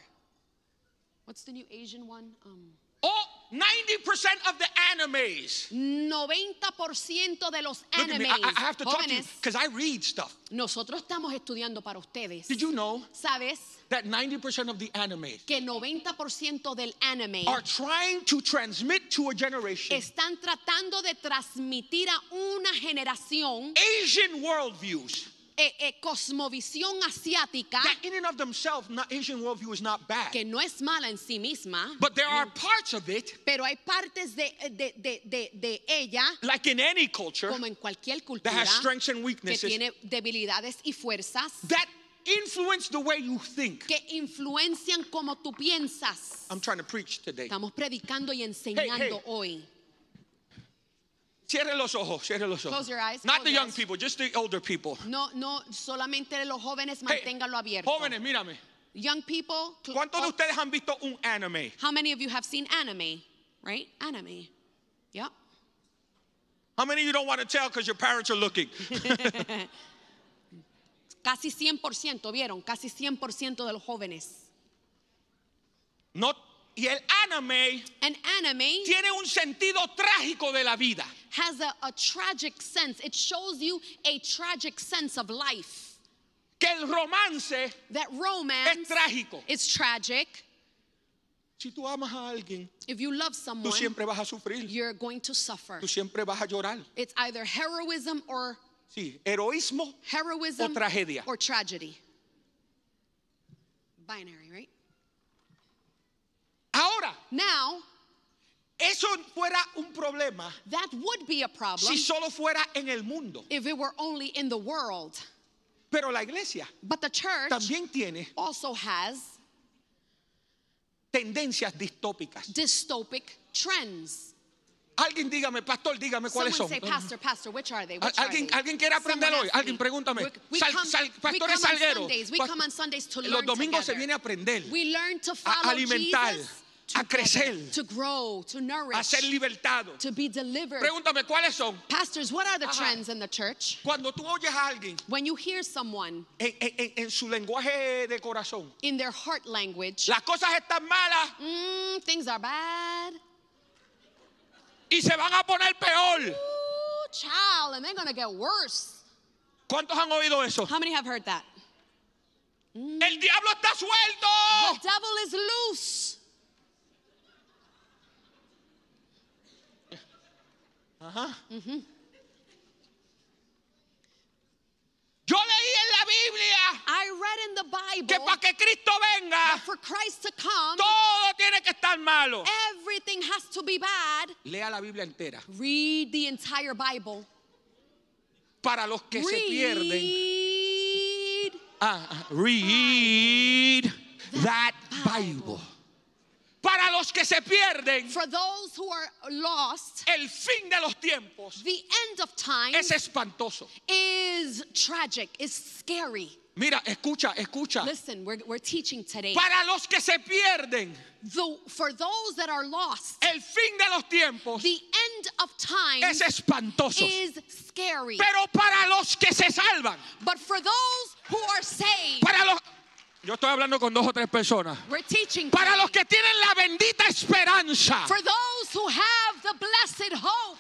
What's the new Asian one? Um, Oh, 90% of the animes. 90% de los Look at me. I, animes I have to talk to you because I read stuff. nosotros estamos estudiando para ustedes. Did you know ¿Sabes? that 90% of the animes Que 90% del anime are trying to transmit to a generation están tratando de transmitir a una generación Asian worldviews? Eh, eh, cosmovisión asiática That in and of themselves, not Asian worldview is not bad. que no es mala en sí misma, But there are parts of it, pero hay partes de, de- de- de- de ella, like in any culture, como en cualquier that cultura, has strengths and que weaknesses, tiene debilidades y fuerzas that influence the way you think. que influencian como tú piensas. I'm trying to preach today. Estamos predicando y enseñando hey. hoy. Cierre los ojos, cierre los ojos. Close your eyes, Not the young people, just the older people. No, no, solamente los jóvenes manténganlo abierto. jóvenes, mírame. Young people, ¿Cuántos de oh, ustedes han visto un anime? how many of you have seen anime? Right? Anime. Yep. How many of you don't want to tell because your parents are looking? Casi 100%, ¿vieron? Casi 100% de los jóvenes. No, y el anime An anime tiene un sentido trágico de la vida. has a, a tragic sense. It shows you a tragic sense of life. Que el romance, That romance Es trágico. is tragic. si tú amas a alguien, If you love tú someone, siempre vas a sufrir. you're going to suffer. Tú siempre vas a llorar. It's either heroism or Sí, heroísmo heroism O tragedia. or tragedy. Binary, right? Ahora, Now, eso fuera un problema that would be a problem si solo fuera en el mundo. if it were only in the world. Pero la iglesia But the church también tiene also has tendencias distópicas. dystopic trends. Alguien dígame, pastor, dígame cuáles son. say, Pastor, Pastor, which are they? Which are alguien- they? alguien quiere aprender Someone hoy. Alguien me. pregúntame. We, we Sal- come, sal- on salgueros. Sundays. We come on Sundays to Los learn domingos se together. viene a aprender, We learn to a follow alimentar, Jesus a crecer, to grow, to a nourish, ser libertado. to be delivered. Pregúntame cuáles son. Pastors, what are the Ajá. trends in the church? Cuando tú oyes a alguien When you hear someone en, en- en- su lenguaje de corazón, in their heart language, las cosas están malas mm, things are bad. y se van a poner peor. Ooh, child, and they're gonna get worse. ¿Cuántos han oído eso? How many have heard that? El diablo está suelto. The devil is loose. Yo leí en la Biblia I read in the que Bible para que Cristo venga, for Christ to come, todo tiene que estar malo. everything has to be bad. Lea la Biblia entera. Read the entire Bible. Para los que se pierden. Read. Ah, read that Bible. Para los que se pierden, For those who are lost, el fin de los tiempos the end of time es espantoso. is tragic, is scary. Mira, escucha, escucha. Listen, we're, we're teaching today. Para los que se pierden, The, for those that are lost, el fin de los tiempos the end of time es espantoso. is scary. Pero para los que se salvan, But for those who are saved. Para los Yo estoy hablando con dos o tres personas. We're teaching Para los que tienen la bendita esperanza. for those who have the blessed hope,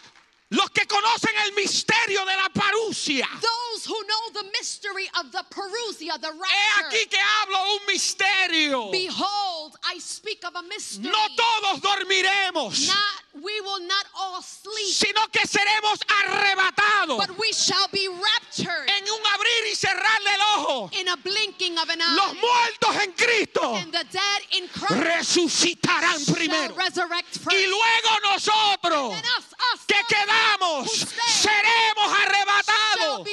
Los que conocen el misterio de la parucia. those who know the mystery of the Perusia, the He rapture. aquí que hablo un misterio. Behold, I speak of a mystery. No todos dormiremos, Not we will not all sleep, sino que seremos arrebatados but we shall be raptured en un abrir y cerrar del ojo. in a blinking of an eye. Los muertos en Cristo and the dead in Christ resucitarán primero. resurrect first. Y luego nosotros and us, us, que quedamos seremos arrebatados.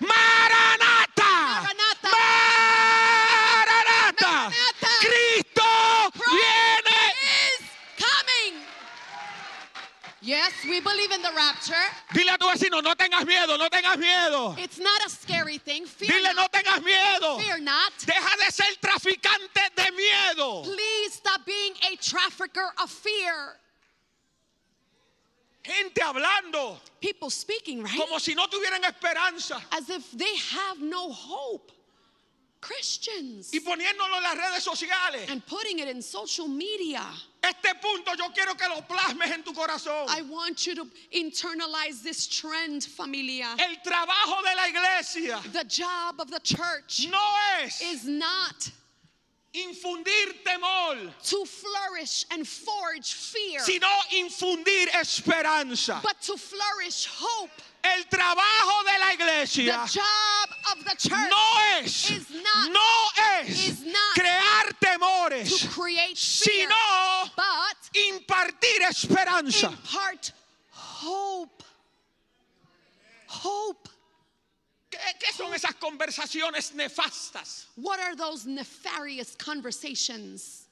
Maranata. Maranata. Cristo viene. Yes, we believe in the rapture. Dile a tu vecino, no tengas miedo, no tengas miedo. It's not a scary thing. Fear Dile, no not. tengas miedo. Fear not. Deja de ser traficante de miedo. Please stop being a trafficker of fear. Gente hablando People speaking, right? como si no tuvieran esperanza As if they have no hope. Christians. y poniéndolo en las redes sociales. And putting it in social media. Este punto yo quiero que lo plasmes en tu corazón. I want you to internalize this trend, familia. El trabajo de la iglesia The job of the church no es is not infundir temor, to flourish and forge fear, sino infundir esperanza. but to flourish hope. El trabajo de la The iglesia job of the church no es, is not no es is not crear temores, to create fear, sino but impartir esperanza. impart hope. Hope. ¿Qué, qué son esas conversaciones nefastas? What are those nefarious conversations?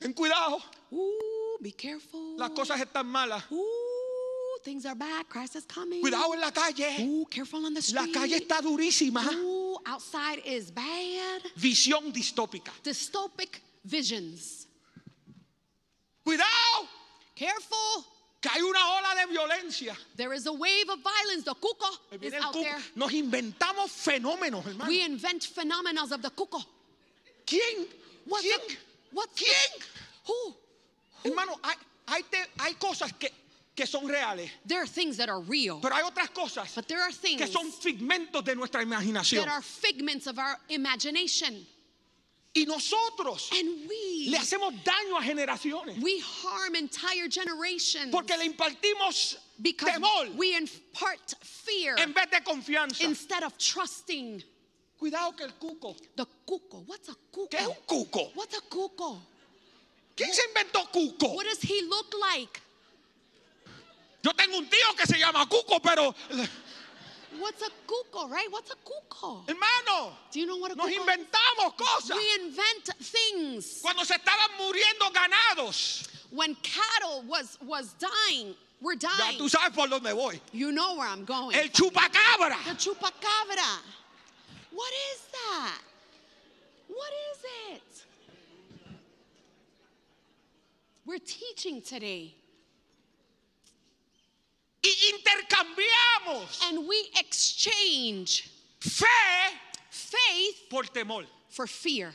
Ten cuidado, Ooh, be careful. las cosas están malas. Ooh, things are bad. Christ is coming. Cuidado en la calle. Ooh, careful on the La street. calle está durísima. Ooh, outside is bad. Visión distópica. Dystopic visions. Cuidado, Careful. Que hay una ola de violencia. There is a wave of violence. The Ahí is out there. Nos inventamos fenómenos, hermano. We invent phenomena of the cuco. ¿Quién? What ¿Quién? the- what the- ¿Quién? Who? Hermano, hay, hay, te- hay cosas que, que son reales, There are things that are real, pero hay otras cosas but there are things que son figmentos de nuestra imaginación. that are figments of our imagination. Y nosotros And we, le hacemos daño a generaciones we harm entire generations porque le impartimos because temor we impart fear en vez de confianza. instead of trusting Cuidado que el cuco. the cuco. What's a ¿Qué es un cuco? cuco? What's a cuco? ¿Quién se inventó cuco? What does he look like? Yo tengo un tío que se llama cuco, pero What's a cuco, right? What's a cuco? hermano, Do you know what a nos cuco is? inventamos cosas. We invent things. Cuando se estaban muriendo ganados, When cattle was was dying, were ya dying. tú sabes por dónde voy. You know where I'm going. El chupacabra. The chupacabra. What is that? What is it? We're teaching today. Y intercambiamos And we exchange fe faith por temor. for fear.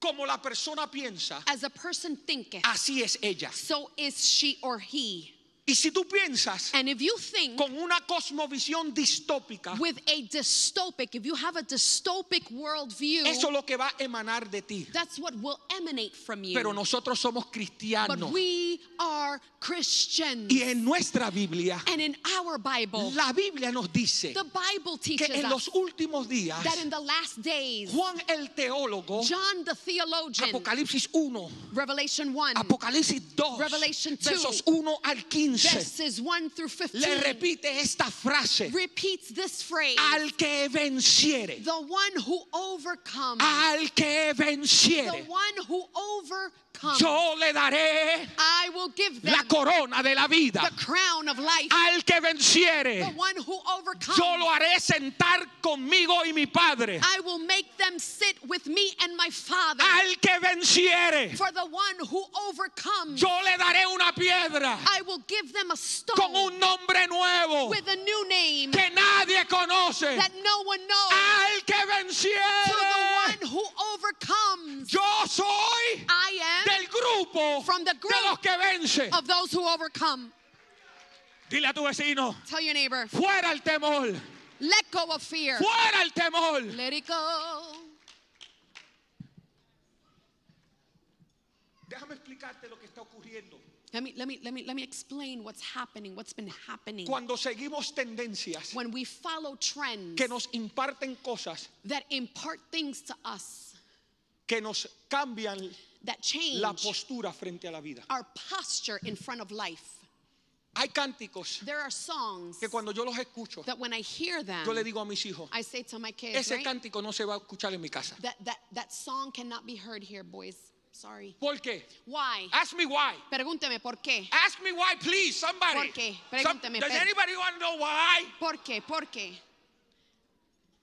Como la persona piensa, As a person thinketh, así es ella. so is she or he. Y si tú piensas And if you think con una cosmovisión distópica, with a dystopic, if you have a dystopic worldview, eso es lo que va a emanar de ti. that's what will emanate from you. Pero nosotros somos but cristianos. we are Christians. Y en nuestra Biblia, And in our Bible, la Biblia nos dice the Bible que teaches en us los últimos días, that in the last days, Juan el teólogo, John the theologian, Apocalipsis 1, Revelation 1, Apocalipsis 2, Revelation 2, versos 1 al 15, verses 1 through 15, le repite esta frase, repeats this phrase. Al que venciere, the one who overcomes, al que the venciere, one who overcomes. overcome, yo le daré I will give them la corona de la vida. the crown of life. Al que The venciere, one who overcomes, yo lo haré sentar conmigo y mi Padre. I will make them sit with me and my Father. Al que venciere, For the one who overcomes, yo le daré una piedra I will give them a stone con un nombre nuevo with a new name que nadie conoce. that no one knows. Al que venciere, one who overcomes, yo soy del grupo de los que vence. Those who overcome. Dile a tu vecino, Tell your neighbor, fuera el temor, let go of fear. fuera el temor. Let it go. Déjame explicarte lo que está ocurriendo. Let me, let me, let me, let me explain what's happening, what's been happening. Cuando seguimos tendencias When we follow trends que nos imparten cosas that impart things to us que nos cambian that change la postura frente a la vida. our posture in front of life. Hay cánticos There are songs que cuando yo los escucho, that when I hear them, yo le digo a mis hijos, I say to my kids, ese right, cántico no se va a escuchar en mi casa. that, that, that song cannot be heard here, boys. Sorry. ¿Por qué? Why? Ask me why. Pregúnteme por qué. Ask me why, please, somebody. ¿Por qué? Some- Pregúnteme, does per- anybody want to know why? ¿Por qué? ¿Por qué?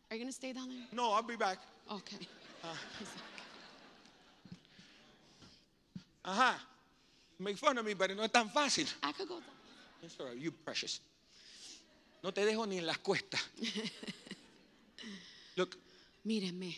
Are you going to stay down there? No, I'll be back. Okay. Ajá. Make fun of me, pero no es tan fácil. I could go down. Right, you precious. No te dejo ni en las cuestas. Look, Mírenme,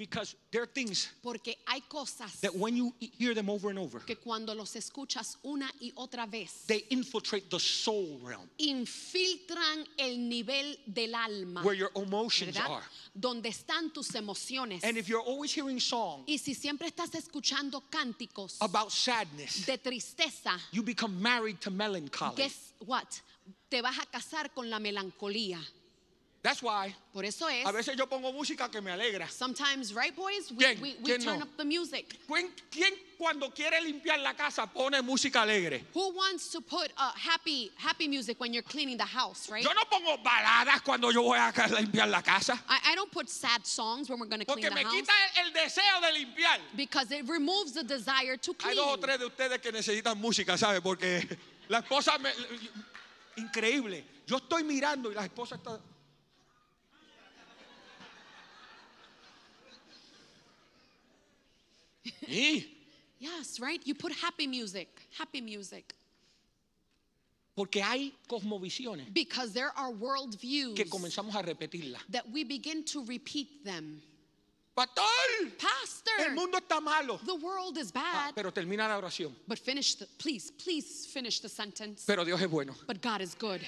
because there are things porque hay cosas that when you hear them over and over, que cuando los escuchas una y otra vez they infiltrate the soul realm infiltran el nivel del alma, where your emotions ¿verdad? are. Donde están tus emociones. And if you're always hearing songs Y si siempre estás escuchando cánticos about sadness, de tristeza, you become married to melancholy. guess what? Te vas a casar con la melancolía. That's why Por eso es, a veces yo pongo música que me alegra. sometimes, right, boys? We, ¿Quién? we, we ¿Quién turn no? up the music. ¿Quién, quién cuando quiere limpiar la casa pone música alegre? Who wants to put uh, happy, happy music when you're cleaning the house, right? Yo no pongo baladas cuando yo voy a limpiar la casa. I, I don't put sad songs when we're going to clean Porque the me house quita el, el deseo de limpiar. because it removes the desire to Hay clean. dos o tres de ustedes que necesitan música, ¿sabe? Porque la esposa me... Increíble. Yo estoy mirando y la esposa está... Sí, Yes, right? You put happy music, happy music. porque hay cosmovisiones Because there are worldviews que comenzamos a repetirlas. that we begin to repeat them. Pastor, Pastor, el mundo está malo. the world is Ah, bad. pero termina la oración. But finish the, please, please finish the sentence. Pero Dios es bueno. But God is good.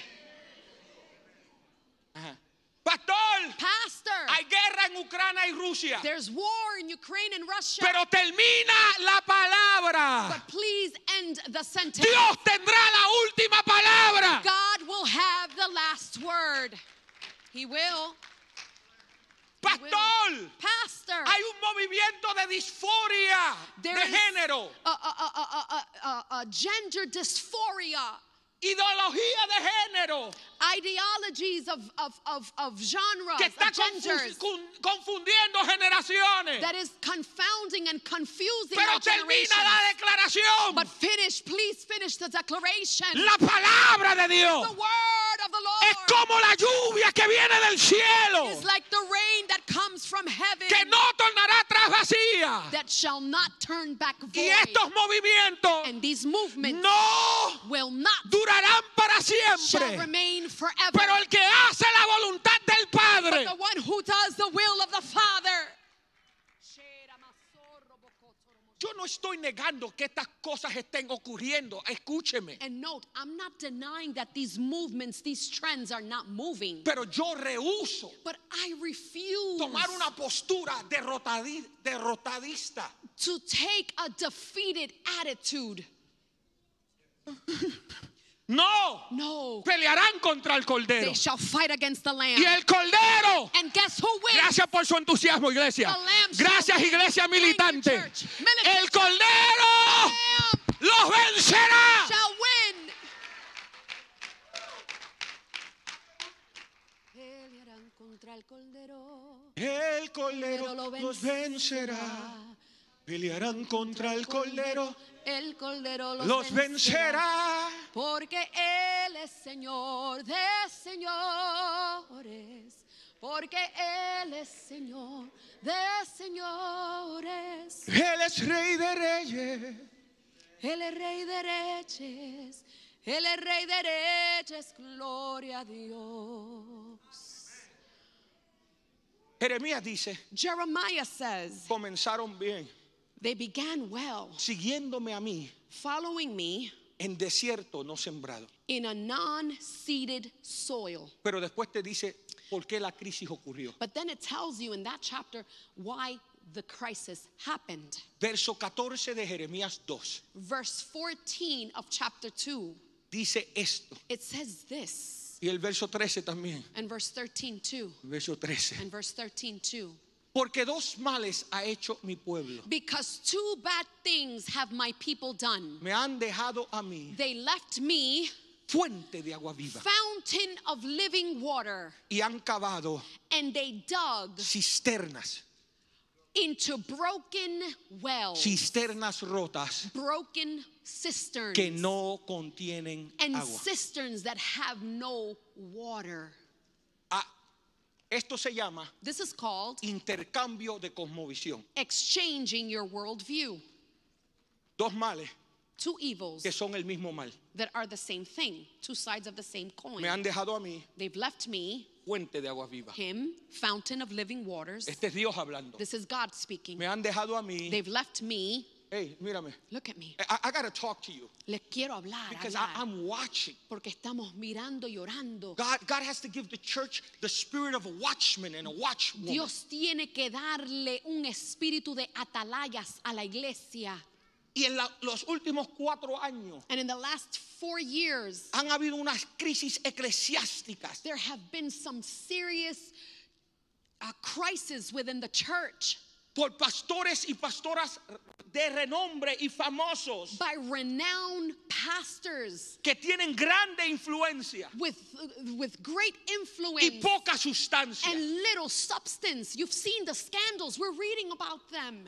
Ajá. Pastor, Pastor, hay guerra en Ucrania y Rusia. there's war in Ukraine and Russia. Pero termina la palabra. But please end the sentence. Dios tendrá la última palabra. God will have the last word. He will. Pastor, Pastor, hay un movimiento de disforia there de género, a, a, a, a gender dysphoria, ideología de género ideologies of, of, of, of genres, que está of genders, confu- con- confundiendo generaciones. that is confounding and confusing Pero termina la declaración. But finish, please finish the declaration. La palabra de Dios the word es como la lluvia que viene del cielo, is like the rain that comes from heaven que no tornará atrás vacía. that shall not turn back void. Y estos movimientos and these movements no will not durarán para shall siempre. remain forever. Pero el que hace la voluntad del Padre the one who does the will of the Father. Yo no estoy negando que estas cosas estén ocurriendo. Escúcheme. And note, I'm not denying that these movements, these trends are not moving. Pero yo rehuso But I refuse tomar una postura derrotadi- derrotadista. to take a defeated attitude. No. No. Pelearán contra el Cordero. They shall fight against the Lamb. Y el Cordero. And guess who wins? Gracias por su entusiasmo, iglesia. Gracias, iglesia militante. El Cordero los vencerá. shall win. Pelearán contra el Cordero. El Cordero Cordero lo los vencerá. Pelearán contra el cordero, El cordero los, los vencerá. Porque Él es Señor de señores. Porque Él es Señor de señores. Él es rey de reyes. Él es Rey de Reyes. Él es Rey de Reyes. Gloria a Dios. Jeremías dice, Jeremiah says, comenzaron bien, They began well, siguiéndome a mí following me en desierto no sembrado. in a non seeded soil. Pero después te dice por qué la crisis ocurrió. But then it tells you in that chapter why the crisis happened. Verso 14 de Jeremías 2 Verse 14 of chapter 2, dice esto. it says this, Y el verso 13 también. and verse 13 too, Verso 13. and verse 13 too. Porque dos males ha hecho mi pueblo. Because two bad things have my people done. Me han dejado a mí They left me fuente de agua viva. fountain of living water, Y han cavado and they dug cisternas. into broken wells, Cisternas rotas broken cisterns, que no contienen and agua. cisterns that have no water. Ah, esto se llama This is called intercambio de cosmovisión. exchanging your worldview. Dos males Two evils que son el mismo mal. that are the same thing, two sides of the same coin. Me han dejado a mí They've left me, fuente de agua viva. him, fountain of living waters. Este es Dios hablando. This is God speaking. Me han dejado a mí. They've left me. Hey, mírame. Look at me. I, I gotta talk to you Les quiero hablar, because I, hablar, I'm watching. porque estamos mirando y orando. God, God has to give the church the spirit of a watchman and a watchwoman. Dios tiene que darle un espíritu de atalayas a la iglesia. Y en la- los últimos cuatro años And in the last four years, han habido unas crisis eclesiásticas there have been some serious uh, crises within the church por pastores y pastoras de renombre y famosos by renowned pastors que tienen grande influencia with, with great y influence poca sustancia. and little substance. You've seen the scandals, we're reading about them.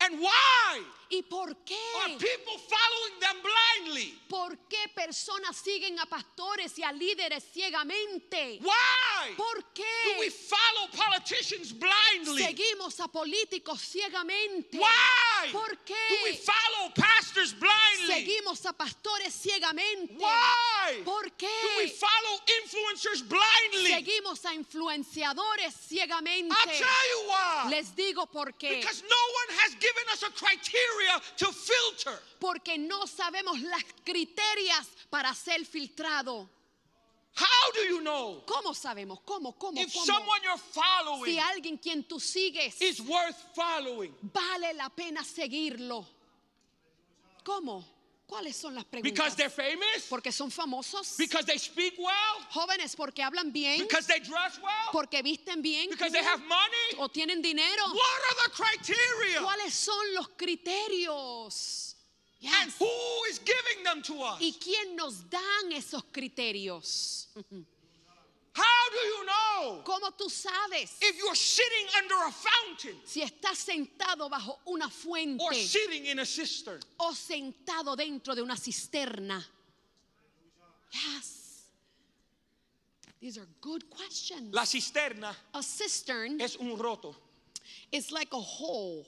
And why ¿Y por are qué? people following them blindly? ¿Por qué personas siguen a pastores y a líderes ciegamente? Why ¿Por do we qué follow politicians blindly? seguimos a políticos ciegamente? Why ¿Por do we qué follow pastors blindly? seguimos a pastores ciegamente? Why ¿Por do we qué follow influencers blindly? seguimos a influenciadores ciegamente? I'll tell you why. Les digo por qué. Because no one has given us a criteria to filter. Porque no sabemos las criterias para ser filtrado. How do you know ¿Cómo sabemos? ¿Cómo? ¿Cómo? if ¿Cómo? someone you're following Si alguien quien tú sigues is worth following? vale la pena seguirlo. ¿Cómo? ¿Cuáles son las preguntas? Because they're famous? Porque son famosos. Because they speak well? Jóvenes porque hablan bien. Because they dress well? Porque visten bien. Because they have money? O tienen dinero. What are the criteria? ¿Cuáles son los criterios? Yes. Who is giving them to us? ¿Y quién nos dan esos criterios? How do you know ¿Cómo tú sabes if you're sitting under a fountain si estás sentado bajo una or fuente sitting in a cistern? o sentado dentro de una cisterna? Yes. These are good questions. La cisterna A cistern es un roto is like a hole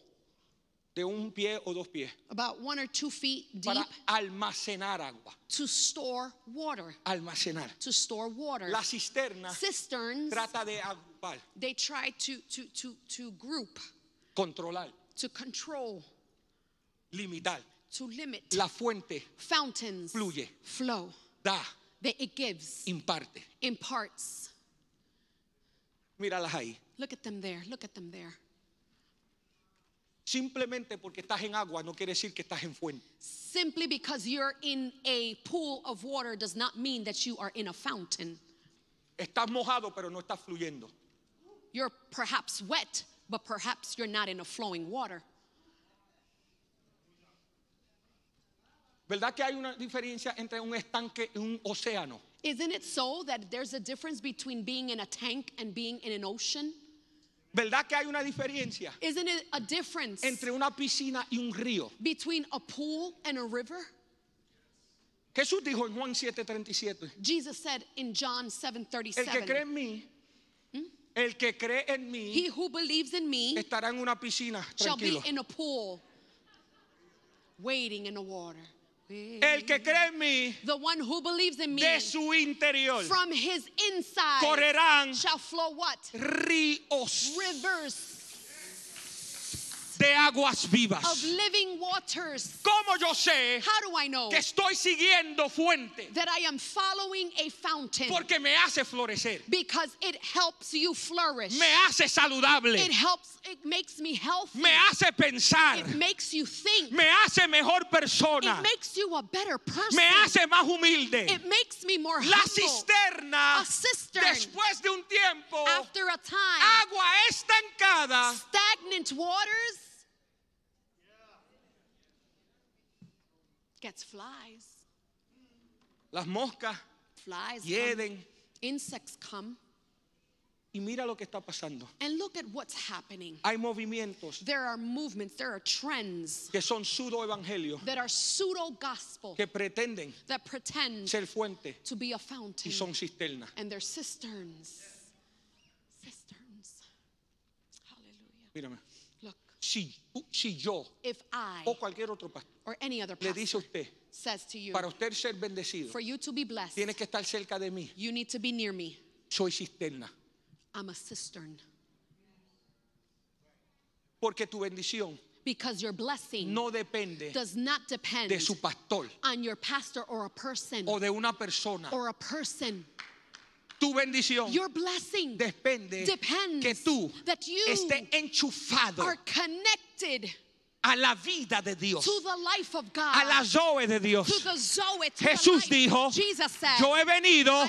de un pie o dos pies about one or two feet deep para almacenar agua. to store water. Almacenar. To store water. La cisterna Cisterns, trata de agrupar, they try to, to, to, to group, controlar, to control, limitar. to limit. La fuente Fountains Fluye. flow. da, That it gives, imparte. imparts. Míralas ahí. Look at them there. Look at them there. Simplemente porque estás en agua no quiere decir que estás en fuente. Simply because you're in a pool of water does not mean that you are in a fountain. Estás mojado pero no estás fluyendo. You're perhaps wet, but perhaps you're not in a flowing water. ¿Verdad que hay una diferencia entre un estanque y un océano? Isn't it so that there's a difference between being in a tank and being in an ocean? ¿Verdad que hay una diferencia Isn't it a difference entre una piscina y un río? between a pool and a river? Jesús dijo en Juan 7:37, Jesus said in John el que cree 7:37, en mí, el que cree en mí He who believes in me estará en una piscina shall be tranquilo. in a pool, waiting in the water. El que cree en mí, The one who believes in me, de su interior from his inside correrán shall flow what? ríos Rivers de aguas of vivas. living waters. ¿Cómo yo sé How do I know que estoy siguiendo fuente? that I am following a fountain? Porque me hace florecer, Because it helps you flourish. me hace saludable, It helps, it makes me healthy. me hace pensar, It makes you think. me hace mejor persona, It makes you a better person. me hace más humilde. It makes me more La humble. cisterna, A cistern. después de un tiempo, After a time, agua estancada, stagnant waters gets flies. las moscas Flies come. Insects come. Y mira lo que está pasando. And look at what's happening. Hay movimientos There are movements, there are trends que son pseudo evangelios that are pseudo gospel que pretenden that pretend ser fuente to be a fountain. son cisternas. And they're cisterns. Cisterns. Hallelujah. Mírame, si, si yo if I o cualquier otro pastor or any other le dice a usted, says to you, para usted ser bendecido, for you to be blessed, tiene que estar cerca de mí, you need to be near me. soy cisterna. I'm a cistern. Porque tu bendición Because your blessing no depende does not depend de su pastor on your pastor or a person o de una persona. or a person. Tu bendición Your blessing depende que tú that you estés enchufado are connected a la vida de Dios, to the life of God. a la Zoe de Dios. to the Zoe, to Jesús the life. dijo, said, Yo he venido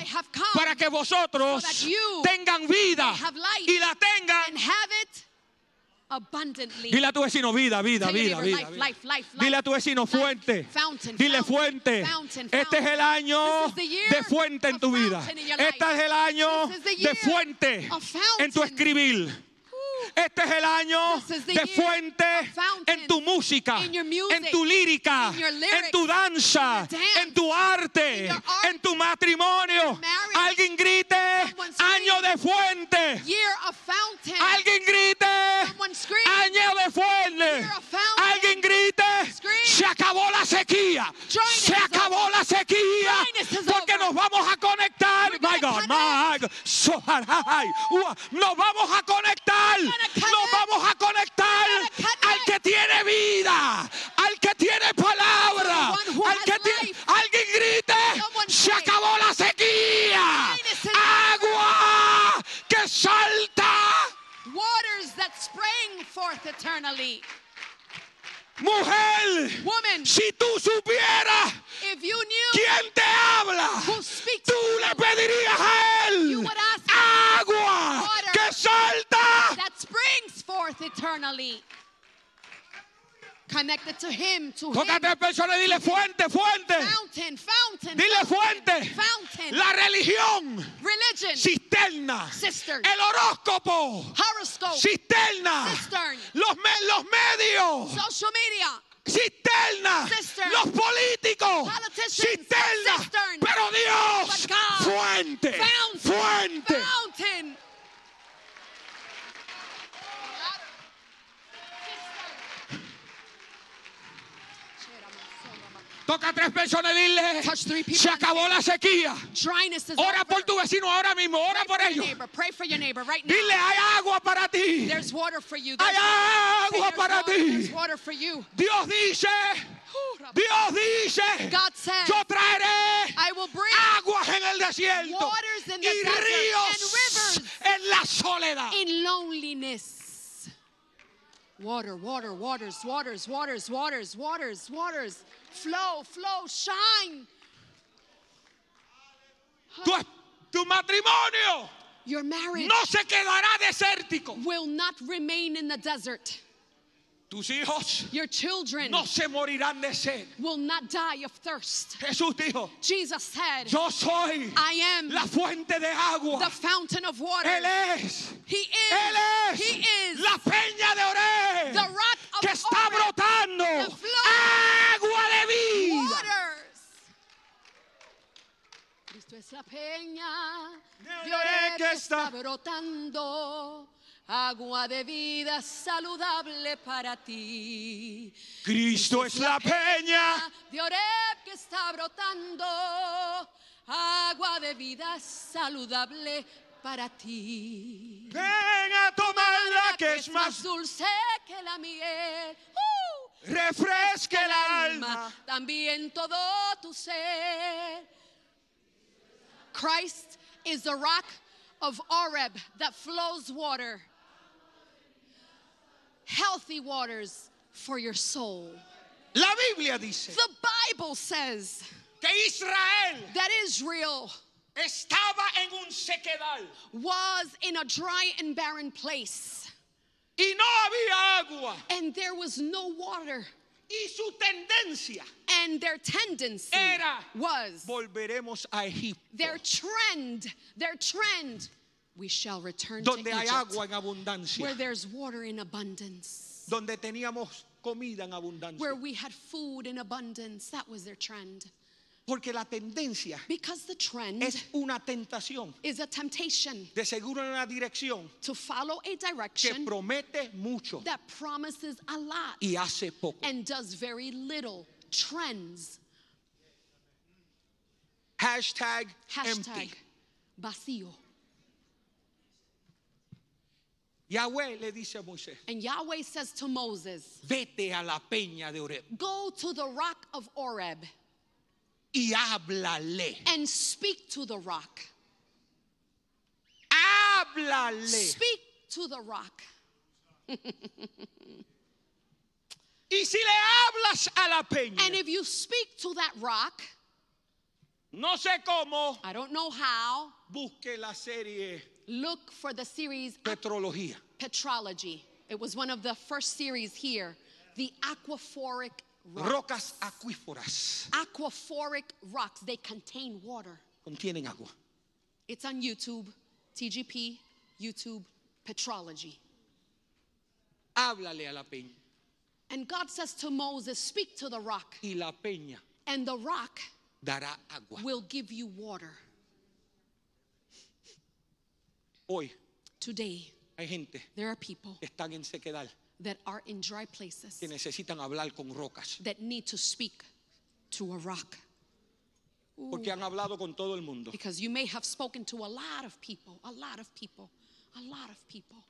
para que vosotros so tengan vida y la tengan. Abundantly. Dile a tu vecino vida, vida, vida, vida. life, vida. life, life, Dile a tu vecino fuente. fountain, Dile fuente. fountain, Este es el año de fuente en tu vida. Este es el año de fuente en tu escribir. Este es el año de fuente en tu música, music, en tu lírica, en tu danza, dance, en tu arte, art, en tu matrimonio. marriage. Alguien grite año de fuente. Alguien grite scream. año de fuente. Year of fountain. Alguien grite Scream. se acabó la sequía. Dryness Se acabó la sequía porque nos vamos a conectar. My God, my God. So, nos vamos a conectar. Nos vamos a conectar al que tiene vida, al que tiene forth eternally. Mujer, Woman, si tú supieras if you knew quién te habla, who speaks tú le you, pedirías a él You would ask him, agua water. que salta. that springs forth eternally. Connected to him, to Toca tres personas y dile fuente, fuente. Fountain, fountain. Dile fuente. Fountain. La religión, Religion. cisterna. Cistern. El horóscopo, Horoscope. cisterna. Cistern. Los, me- los medios, Social media. cisterna. Cistern. Los políticos, cisterna. Cistern. Pero Dios, But God, fuente, Fountain. fuente. Fountain. Toca tres personas y dile, Touch three people se acabó la sequía. Ora por tu vecino ahora mismo, ora por ellos. Dile, hay agua para ti. There's water for you. Hay There's, agua para water, ti. Dios dice, Dios dice, God says, yo traeré I will bring aguas en el desierto y ríos en la soledad. Water, water, waters, waters, waters, waters, waters, waters. Flow, flow, shine. Tu, tu matrimonio Your marriage no se quedará desértico. will not remain in the desert. Tus hijos Your children no se morirán de sed. will not die of thirst. Jesús dijo, Jesus said, yo soy I am la fuente de agua. the fountain of water. Él es. He is. Él es He is la peña de Oré the rock of que está Oreb, brotando agua de vida. waters. Cristo es la peña De Oreb que está brotando. Agua de vida saludable para ti. Cristo es la peña. de Oreb que está brotando. Agua de vida saludable para ti. Ven a tomarla que es más dulce que la miel. ¡Uh! refresque el alma. también todo tu ser. Christ is the rock of Oreb that flows water, healthy waters for your soul. La Biblia dice The Bible says que Israel that Israel estaba en un sequedal was in a dry and barren place, y no había agua and there was no water, y su tendencia and their tendency Era. was volveremos a Egipto their trend, their trend. We shall return donde to hay Egypt, agua en abundancia where there's water in abundance, donde teníamos comida en abundancia where we had food in abundance. That was their trend. porque la tendencia Because the trend es una tentación is a temptation de seguro en una dirección to follow a que direction promete mucho that promises a lot y hace poco and does very little. Trends. hashtag, Hashtag empty vacío. Yahweh le dice a Moisés And Yahweh says to Moses, vete a la peña de Oreb Go to the rock of Oreb y háblale and speak to the rock. háblale Speak to the rock. y si le hablas a la peña And if you speak to that rock, no sé cómo I don't know how, busque la serie look for the series Petrología Petrology. It was one of the first series here. The aquaphoric rocks. rocas acuíferas Aquaphoric rocks, they contain water. contienen agua It's on YouTube, TGP, YouTube, Petrology. háblale a la peña And God says to Moses, Speak to the rock, y la peña and the rock dará agua will give you water. Hoy Today, hay gente there are people que están en sequedal that are in dry places que necesitan hablar con rocas that need to speak to a rock. porque han hablado con todo el mundo Because you may have spoken to a lot of people, a lot of people, a lot of people,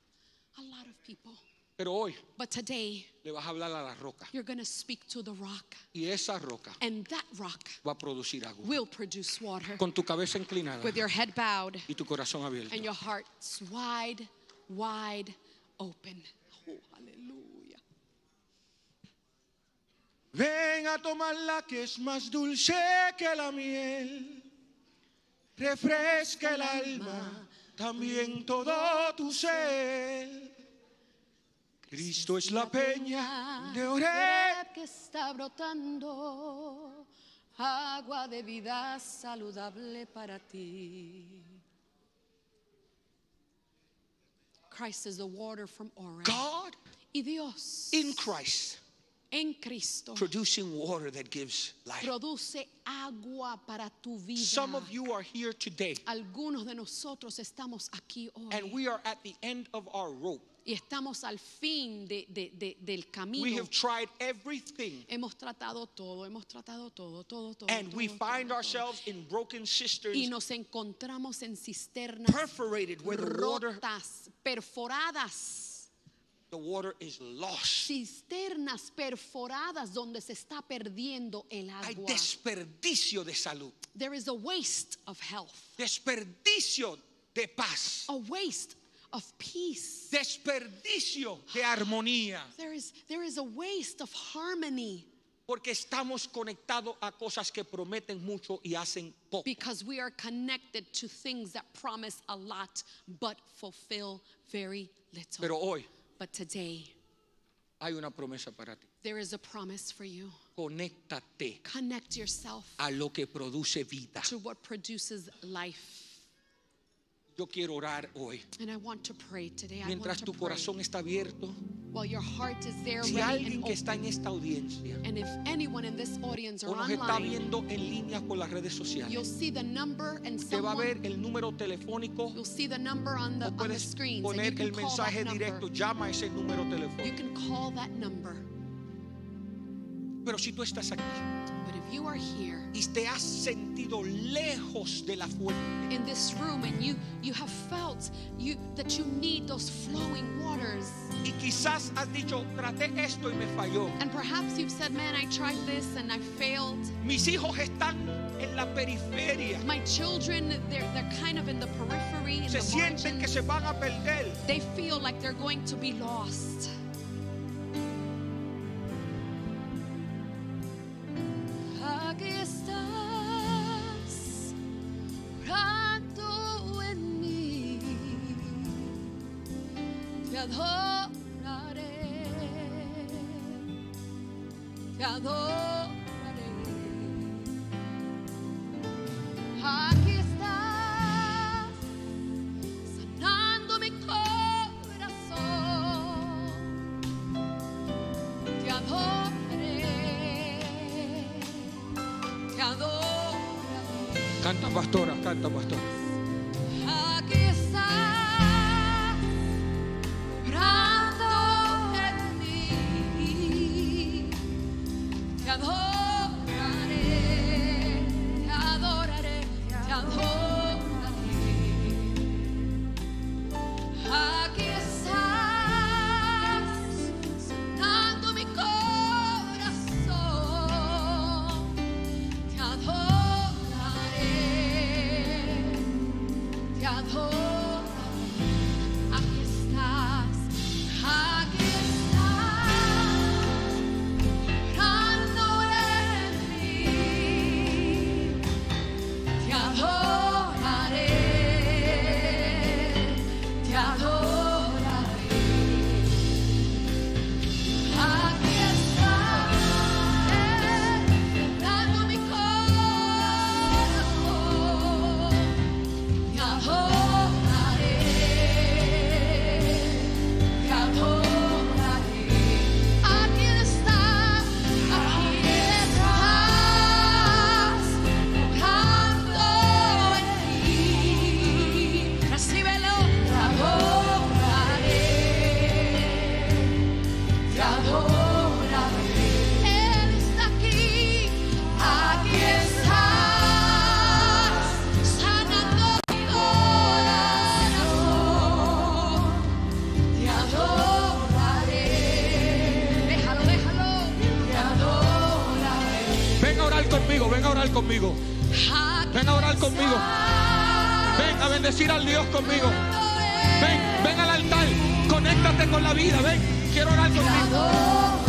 a lot of people. Pero hoy But today, le vas a hablar a la roca you're going to speak to the rock, y esa roca and that rock va a producir agua will produce water con tu cabeza inclinada with your head bowed y tu corazón abierto and your hearts wide, wide open. Oh, hallelujah. Ven a tomarla que es más dulce que la miel. Refresca el alma, también todo tu ser. Cristo es la peña de Oreb. que está brotando agua de vida saludable para ti. Christ is the water from Oreb. God Y Dios in Christ, en Cristo producing water that gives life. produce agua para tu vida. Some of you are here today, Algunos de nosotros estamos aquí hoy and we are at the end of our rope. Y estamos al fin de- de- de- del camino. We have tried everything, Hemos tratado todo, hemos tratado todo, todo, todo. and we todo, find todo, todo. ourselves in broken y cisterns, nos encontramos en cisternas perforated where the water, rotas, perforadas, the water is lost. cisternas perforadas donde se está perdiendo el Hay agua. desperdicio de salud, There is a waste of health, desperdicio de paz, a waste of peace. desperdicio de armonía, There is, there is a waste of harmony porque estamos conectados a cosas que prometen mucho y hacen poco. because we are connected to things that promise a lot but fulfill very little. Pero hoy, but today, Hay una promesa para ti. There is a promise for you. Conéctate Connect yourself a lo que produce vida. to what produces life. Yo quiero orar hoy. And I want to pray today. I want Mientras to tu pray. corazón está abierto, While your heart is there si ready alguien and que está en esta audiencia And if anyone in this audience o or nos está online, viendo en línea por las redes you'll sociales, see the number and te va a someone, ver el número telefónico you'll see the number on the, o on the puedes screens. And you poner can el call that mensaje number. directo, llama a ese número You telefónico. can call that number. Pero si tú estás aquí But if you are here y te has sentido lejos de la fuente, in this room and you you have felt you that you need those flowing waters, y quizás has dicho, traté esto y me falló. and perhaps you've said, "Man, I tried this and I failed." Mis hijos están en la periferia. My children, they're they're kind of in the periphery, in Se the sienten que se van a perder. They feel like they're going to be lost. Ven a orar conmigo. Ven a bendecir al Dios conmigo. Ven, ven al altar. Conéctate con la vida. Ven, quiero orar contigo.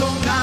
persona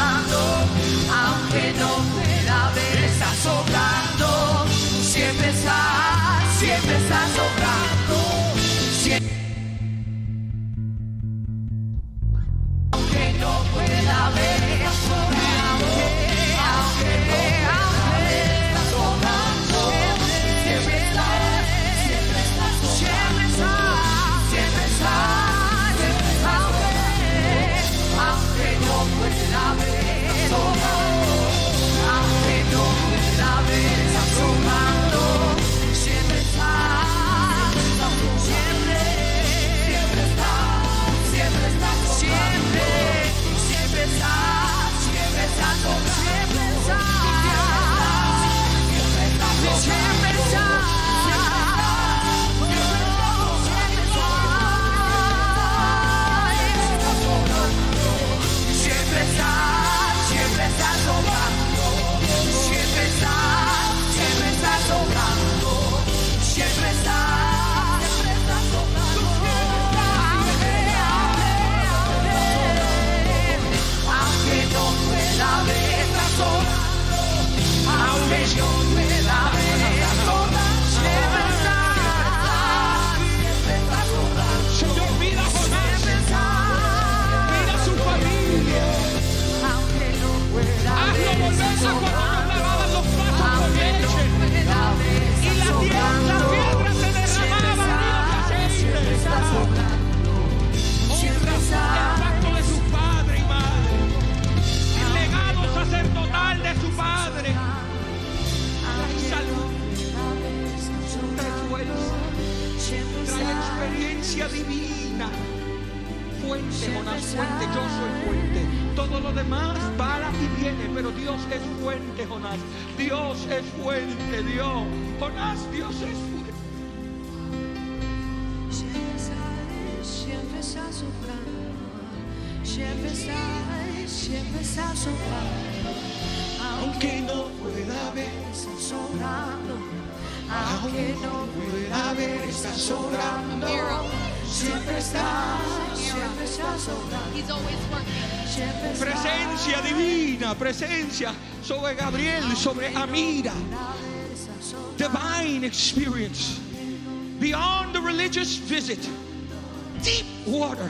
divina. Fuente, Jonás, fuente, yo soy fuente. Todo lo demás para y viene, pero Dios es fuente, Jonás. Dios es fuente, Dios. Jonás, Dios es fuente. Siempre está soplando, siempre está, siempre está soplando, aunque no pueda ver, está soplando. Aunque no pueda ver, estás sobrando. Siempre estás, siempre. Siempre estás, presencia divina, presencia sobre Gabriel, sobre Amira. divine experience beyond the religious visit. Deep water.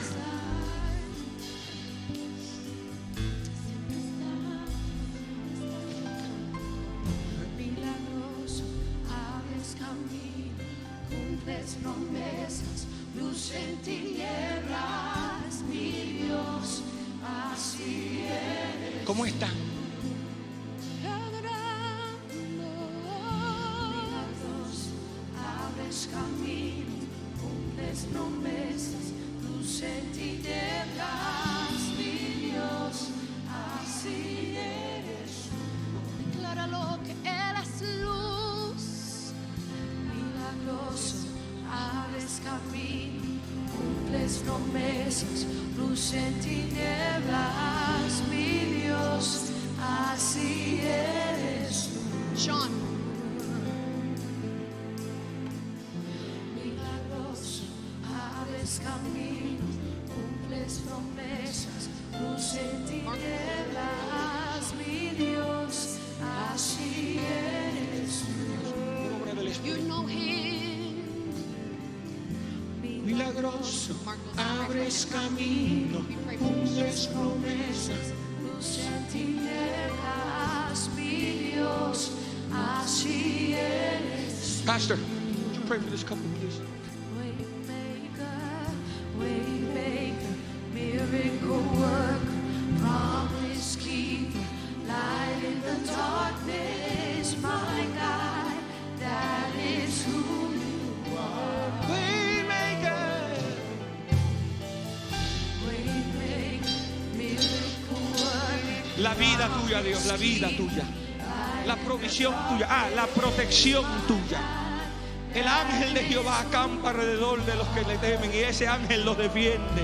Cumples promesas, luz en tinieblas, abres camino. Luz en tinieblas, mi Dios, así eres. Pastor, would you pray for this couple, please? La vida tuya. La provisión tuya. Ah, la protección tuya. El ángel de Jehová acampa alrededor de los que le temen y ese ángel los defiende.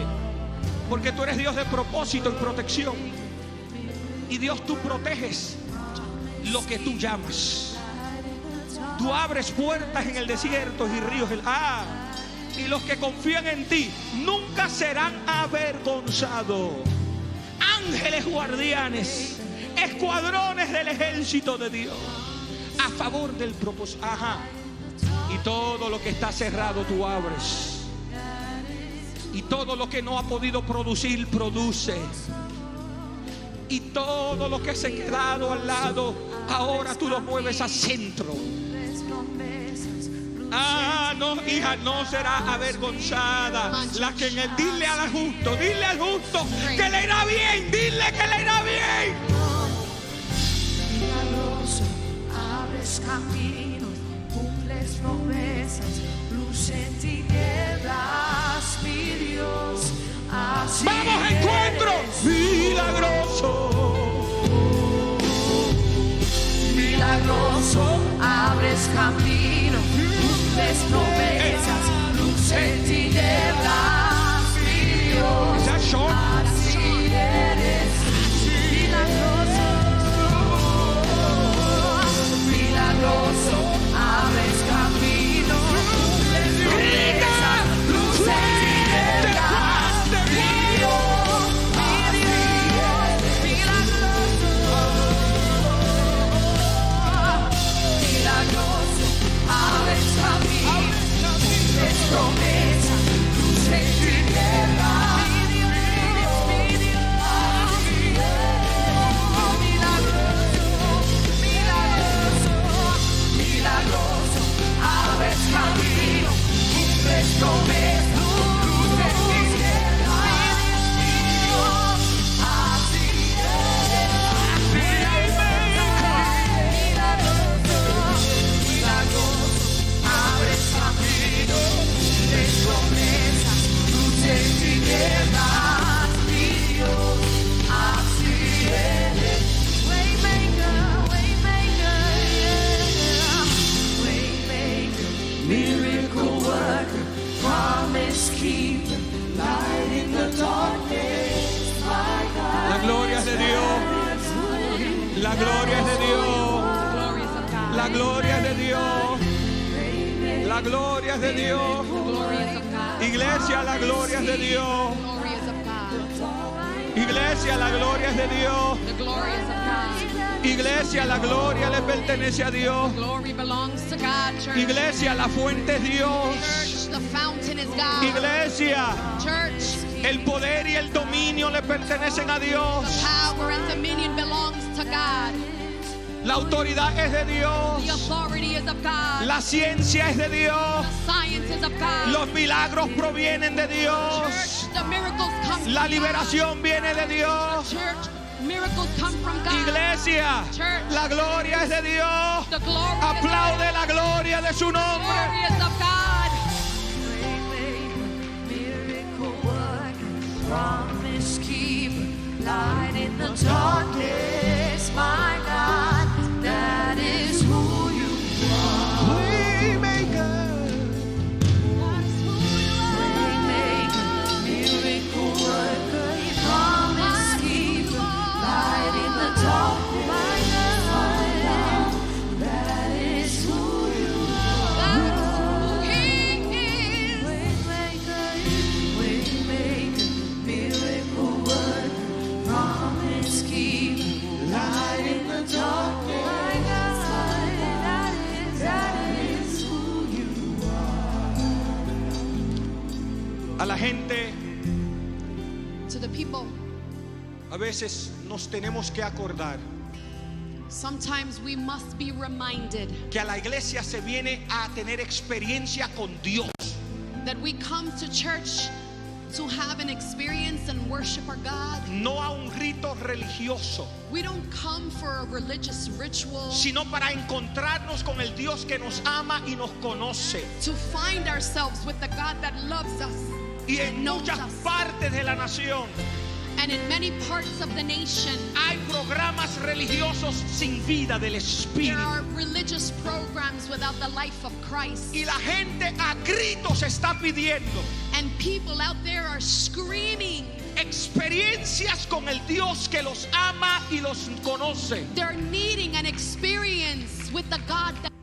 Porque tú eres Dios de propósito y protección. Y Dios tú proteges lo que tú llamas. Tú abres puertas en el desierto y ríos. Ah, y los que confían en ti nunca serán avergonzados. Ángeles guardianes, escuadrones del ejército de Dios, a favor del propósito. Ajá. Y todo lo que está cerrado tú abres. Y todo lo que no ha podido producir, produce. Y todo lo que se ha quedado al lado, ahora tú lo mueves a centro. Ah, no, hija, no será avergonzada. La que en el dile al justo, dile al justo que le irá bien, dile que le irá bien. Abres camino, cumples promesas, luz en tinieblas, mi Dios, así Vamos, encuentro. milagroso. milagroso, abres camino, cumples promesas, luz en tinieblas, mi Dios, cumples reminded que a la iglesia se viene a tener experiencia con Dios. that we come to church to have an experience and worship our God. no a un rito religioso, We don't come for a religious ritual sino para encontrarnos con el Dios que nos ama y nos conoce. to find ourselves with the God that loves us. Y en muchas partes de la nación And in many parts of the nation, hay programas religiosos sin vida del there are religious programs without the life of Christ. Y la gente a gritos está pidiendo And people out there are screaming. experiencias con el Dios que los ama y los conoce. They're needing an experience with the God that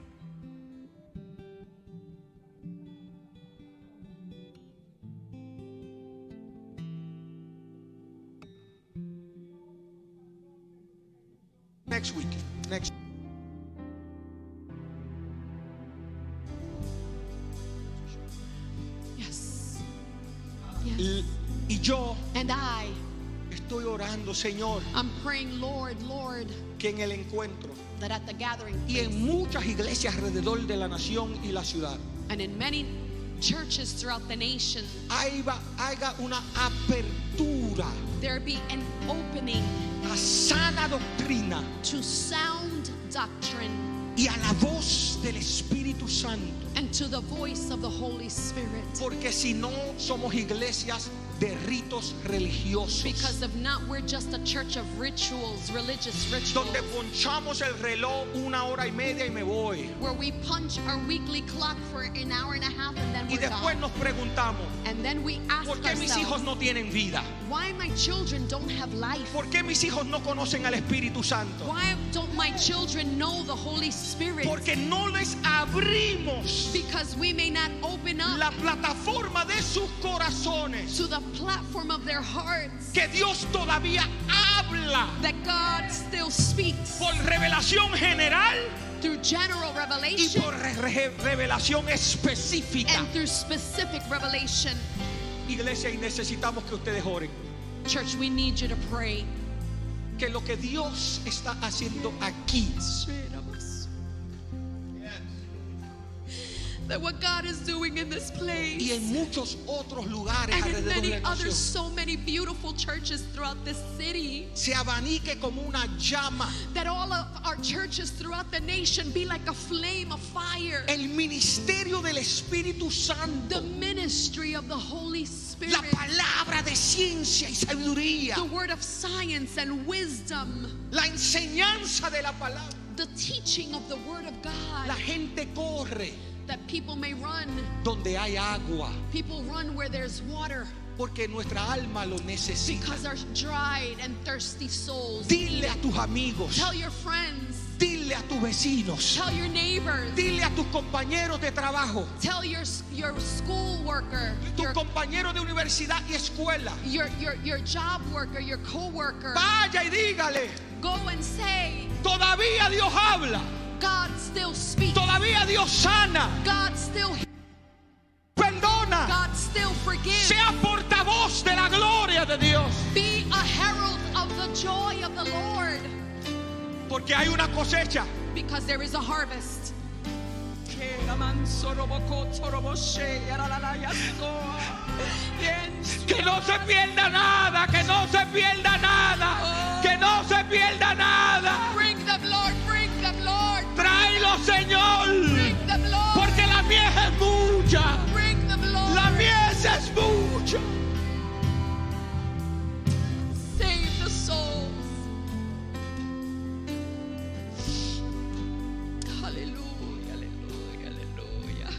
Señor, I'm praying, Lord, Lord, que en el encuentro that at the gathering y place en muchas iglesias alrededor de la nación y la ciudad and in many churches throughout the nation, haya, haga una apertura there be an opening a sana doctrina to sound doctrine y a la voz del Espíritu Santo. and to the voice of the Holy Spirit. Porque si no somos iglesias de ritos religiosos, Because if not, we're just a church of rituals, religious rituals, donde ponchamos el reloj una hora y media y me voy. where we punch our weekly clock for an hour and a half and then Y we're después gone. nos preguntamos, And then we ask ¿por qué mis hijos no tienen vida? Why my children don't have life? ¿Por qué mis hijos no conocen al Espíritu Santo? Why don't my children know the Holy Spirit? Porque no les abrimos Because we may not open up la plataforma de sus corazones. to the platform of their hearts Que Dios todavía habla that God still speaks por revelación general through general y revelation por re- re- revelación específica. and through specific revelation. Iglesia, y necesitamos que ustedes oren. Church, we need you to pray. Que lo que Dios está haciendo aquí That what God is doing in this place y en muchos otros lugares and in many la other so many beautiful churches throughout this city. Se abanique como una llama. That all of our churches throughout the nation be like a flame of fire. El ministerio del Espíritu the ministry of the Holy Spirit. la palabra de ciencia y sabiduría, the word of science and wisdom. La enseñanza de la palabra. the teaching of the word of God. La gente corre that people may run donde hay agua, people run where there's water porque nuestra alma lo necesita. because our dried and thirsty souls Dile a tus amigos, tell your friends Dile a tus vecinos. Tell your neighbors. Dile a tus compañeros de trabajo. Tell your your school worker. Tus Your, compañeros de universidad y escuela. your, your, your job worker, your co-worker. Vaya y dígale. Go and say, Todavía Dios habla. God still speaks. Todavía Dios sana. God still Perdona. God still forgives. Sea portavoz de la gloria de Dios. Be a herald of the joy of the Lord. Porque hay una cosecha. Because there is a harvest. Que no se pierda nada. Que no se pierda nada. Que no se pierda nada. Mucha. Save the souls. Hallelujah, hallelujah, hallelujah.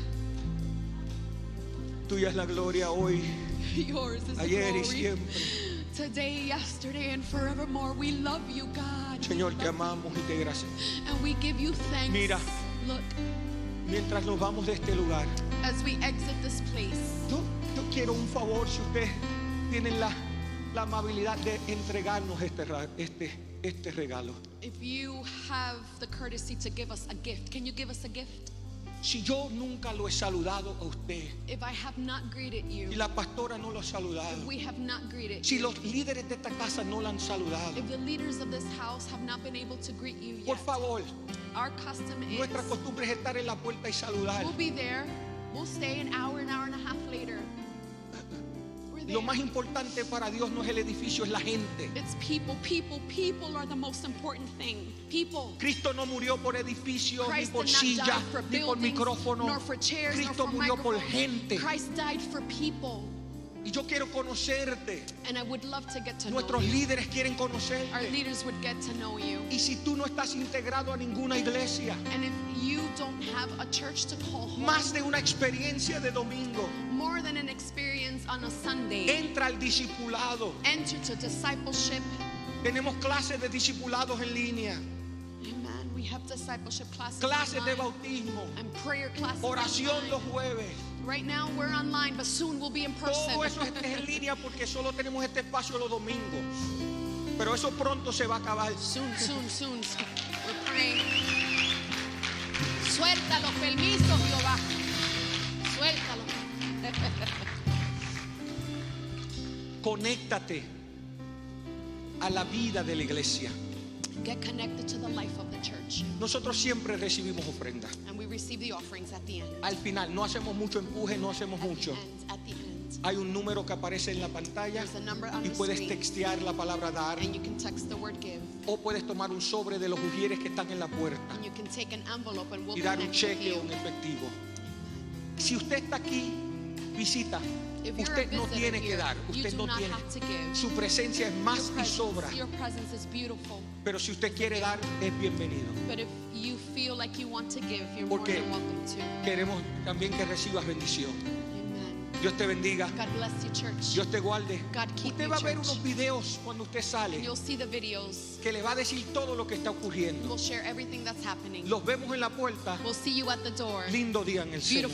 Tuya es la gloria hoy, Yours is the ayer y glory. siempre. Today, yesterday, and forevermore. We love you, God. Señor, te amamos y te gracias. And we give you thanks. Mira. Look, Mientras nos vamos de este lugar, as we exit this place, quiero un favor si ustedes tienen la, la amabilidad de entregarnos este, este, este regalo. if you have the courtesy to give us a gift, can you give us a gift? Si yo nunca lo he saludado a usted If I have not greeted y you, la pastora no lo ha saludado, we have not greeted si you. los líderes de esta casa no lo han saludado, If the leaders of this house have not been able to greet you por yet, favor, our custom is nuestra costumbre es estar en la puerta y saludar. we'll be there. We'll stay an hour, an hour and a half later. Lo más importante para Dios no es el edificio, es la gente. It's people, people, people are the most important thing. People. Cristo no murió por edificios, ni Christ por did not silla, die for ni por micrófono. chairs, Cristo murió por gente. Christ died for people. Y yo quiero conocerte. And I would love to get to know Nuestros you. líderes quieren Our conocerte. leaders would get to know you. Y si tú no estás integrado a ninguna iglesia, And if you don't have a church to call home, más de una experiencia de domingo, more than an experience on a Sunday, entra al discipulado. enter to discipleship. Tenemos clases de discipulados en línea, Amen. We have discipleship classes. clases de bautismo, and prayer classes. oración los jueves. Right now we're online, but soon we'll be in person. Todo eso es es en línea porque solo tenemos este espacio los domingos. Pero eso pronto se va a acabar. soon, soon, soon. We're praying. Suelta los permisos, Jehová. Suéltalo. Conéctate a la vida de la iglesia. Get connected to the life of the church. Nosotros siempre recibimos ofrendas. And we receive the offerings at the end. Al final, no hacemos mucho empuje, no hacemos At the mucho. end. At the end. Hay un número que aparece en la pantalla y puedes textear la palabra dar o puedes tomar un sobre de los ujieres que están en la puerta And you can take an and we'll y dar un cheque o un efectivo. Si usted está aquí, visita. Usted no tiene que dar, usted no tiene. Su presencia es más Your y sobra. presence, your presence is beautiful. Pero si usted quiere dar, es bienvenido. Porque queremos también que recibas bendición. Dios te bendiga. God bless you, church. Dios te guarde. God keep Usted va a ver unos videos cuando usted sale you'll see the videos. que le va a decir todo lo que está ocurriendo. Los vemos en la puerta. We'll see you at the door. Lindo día en el Señor.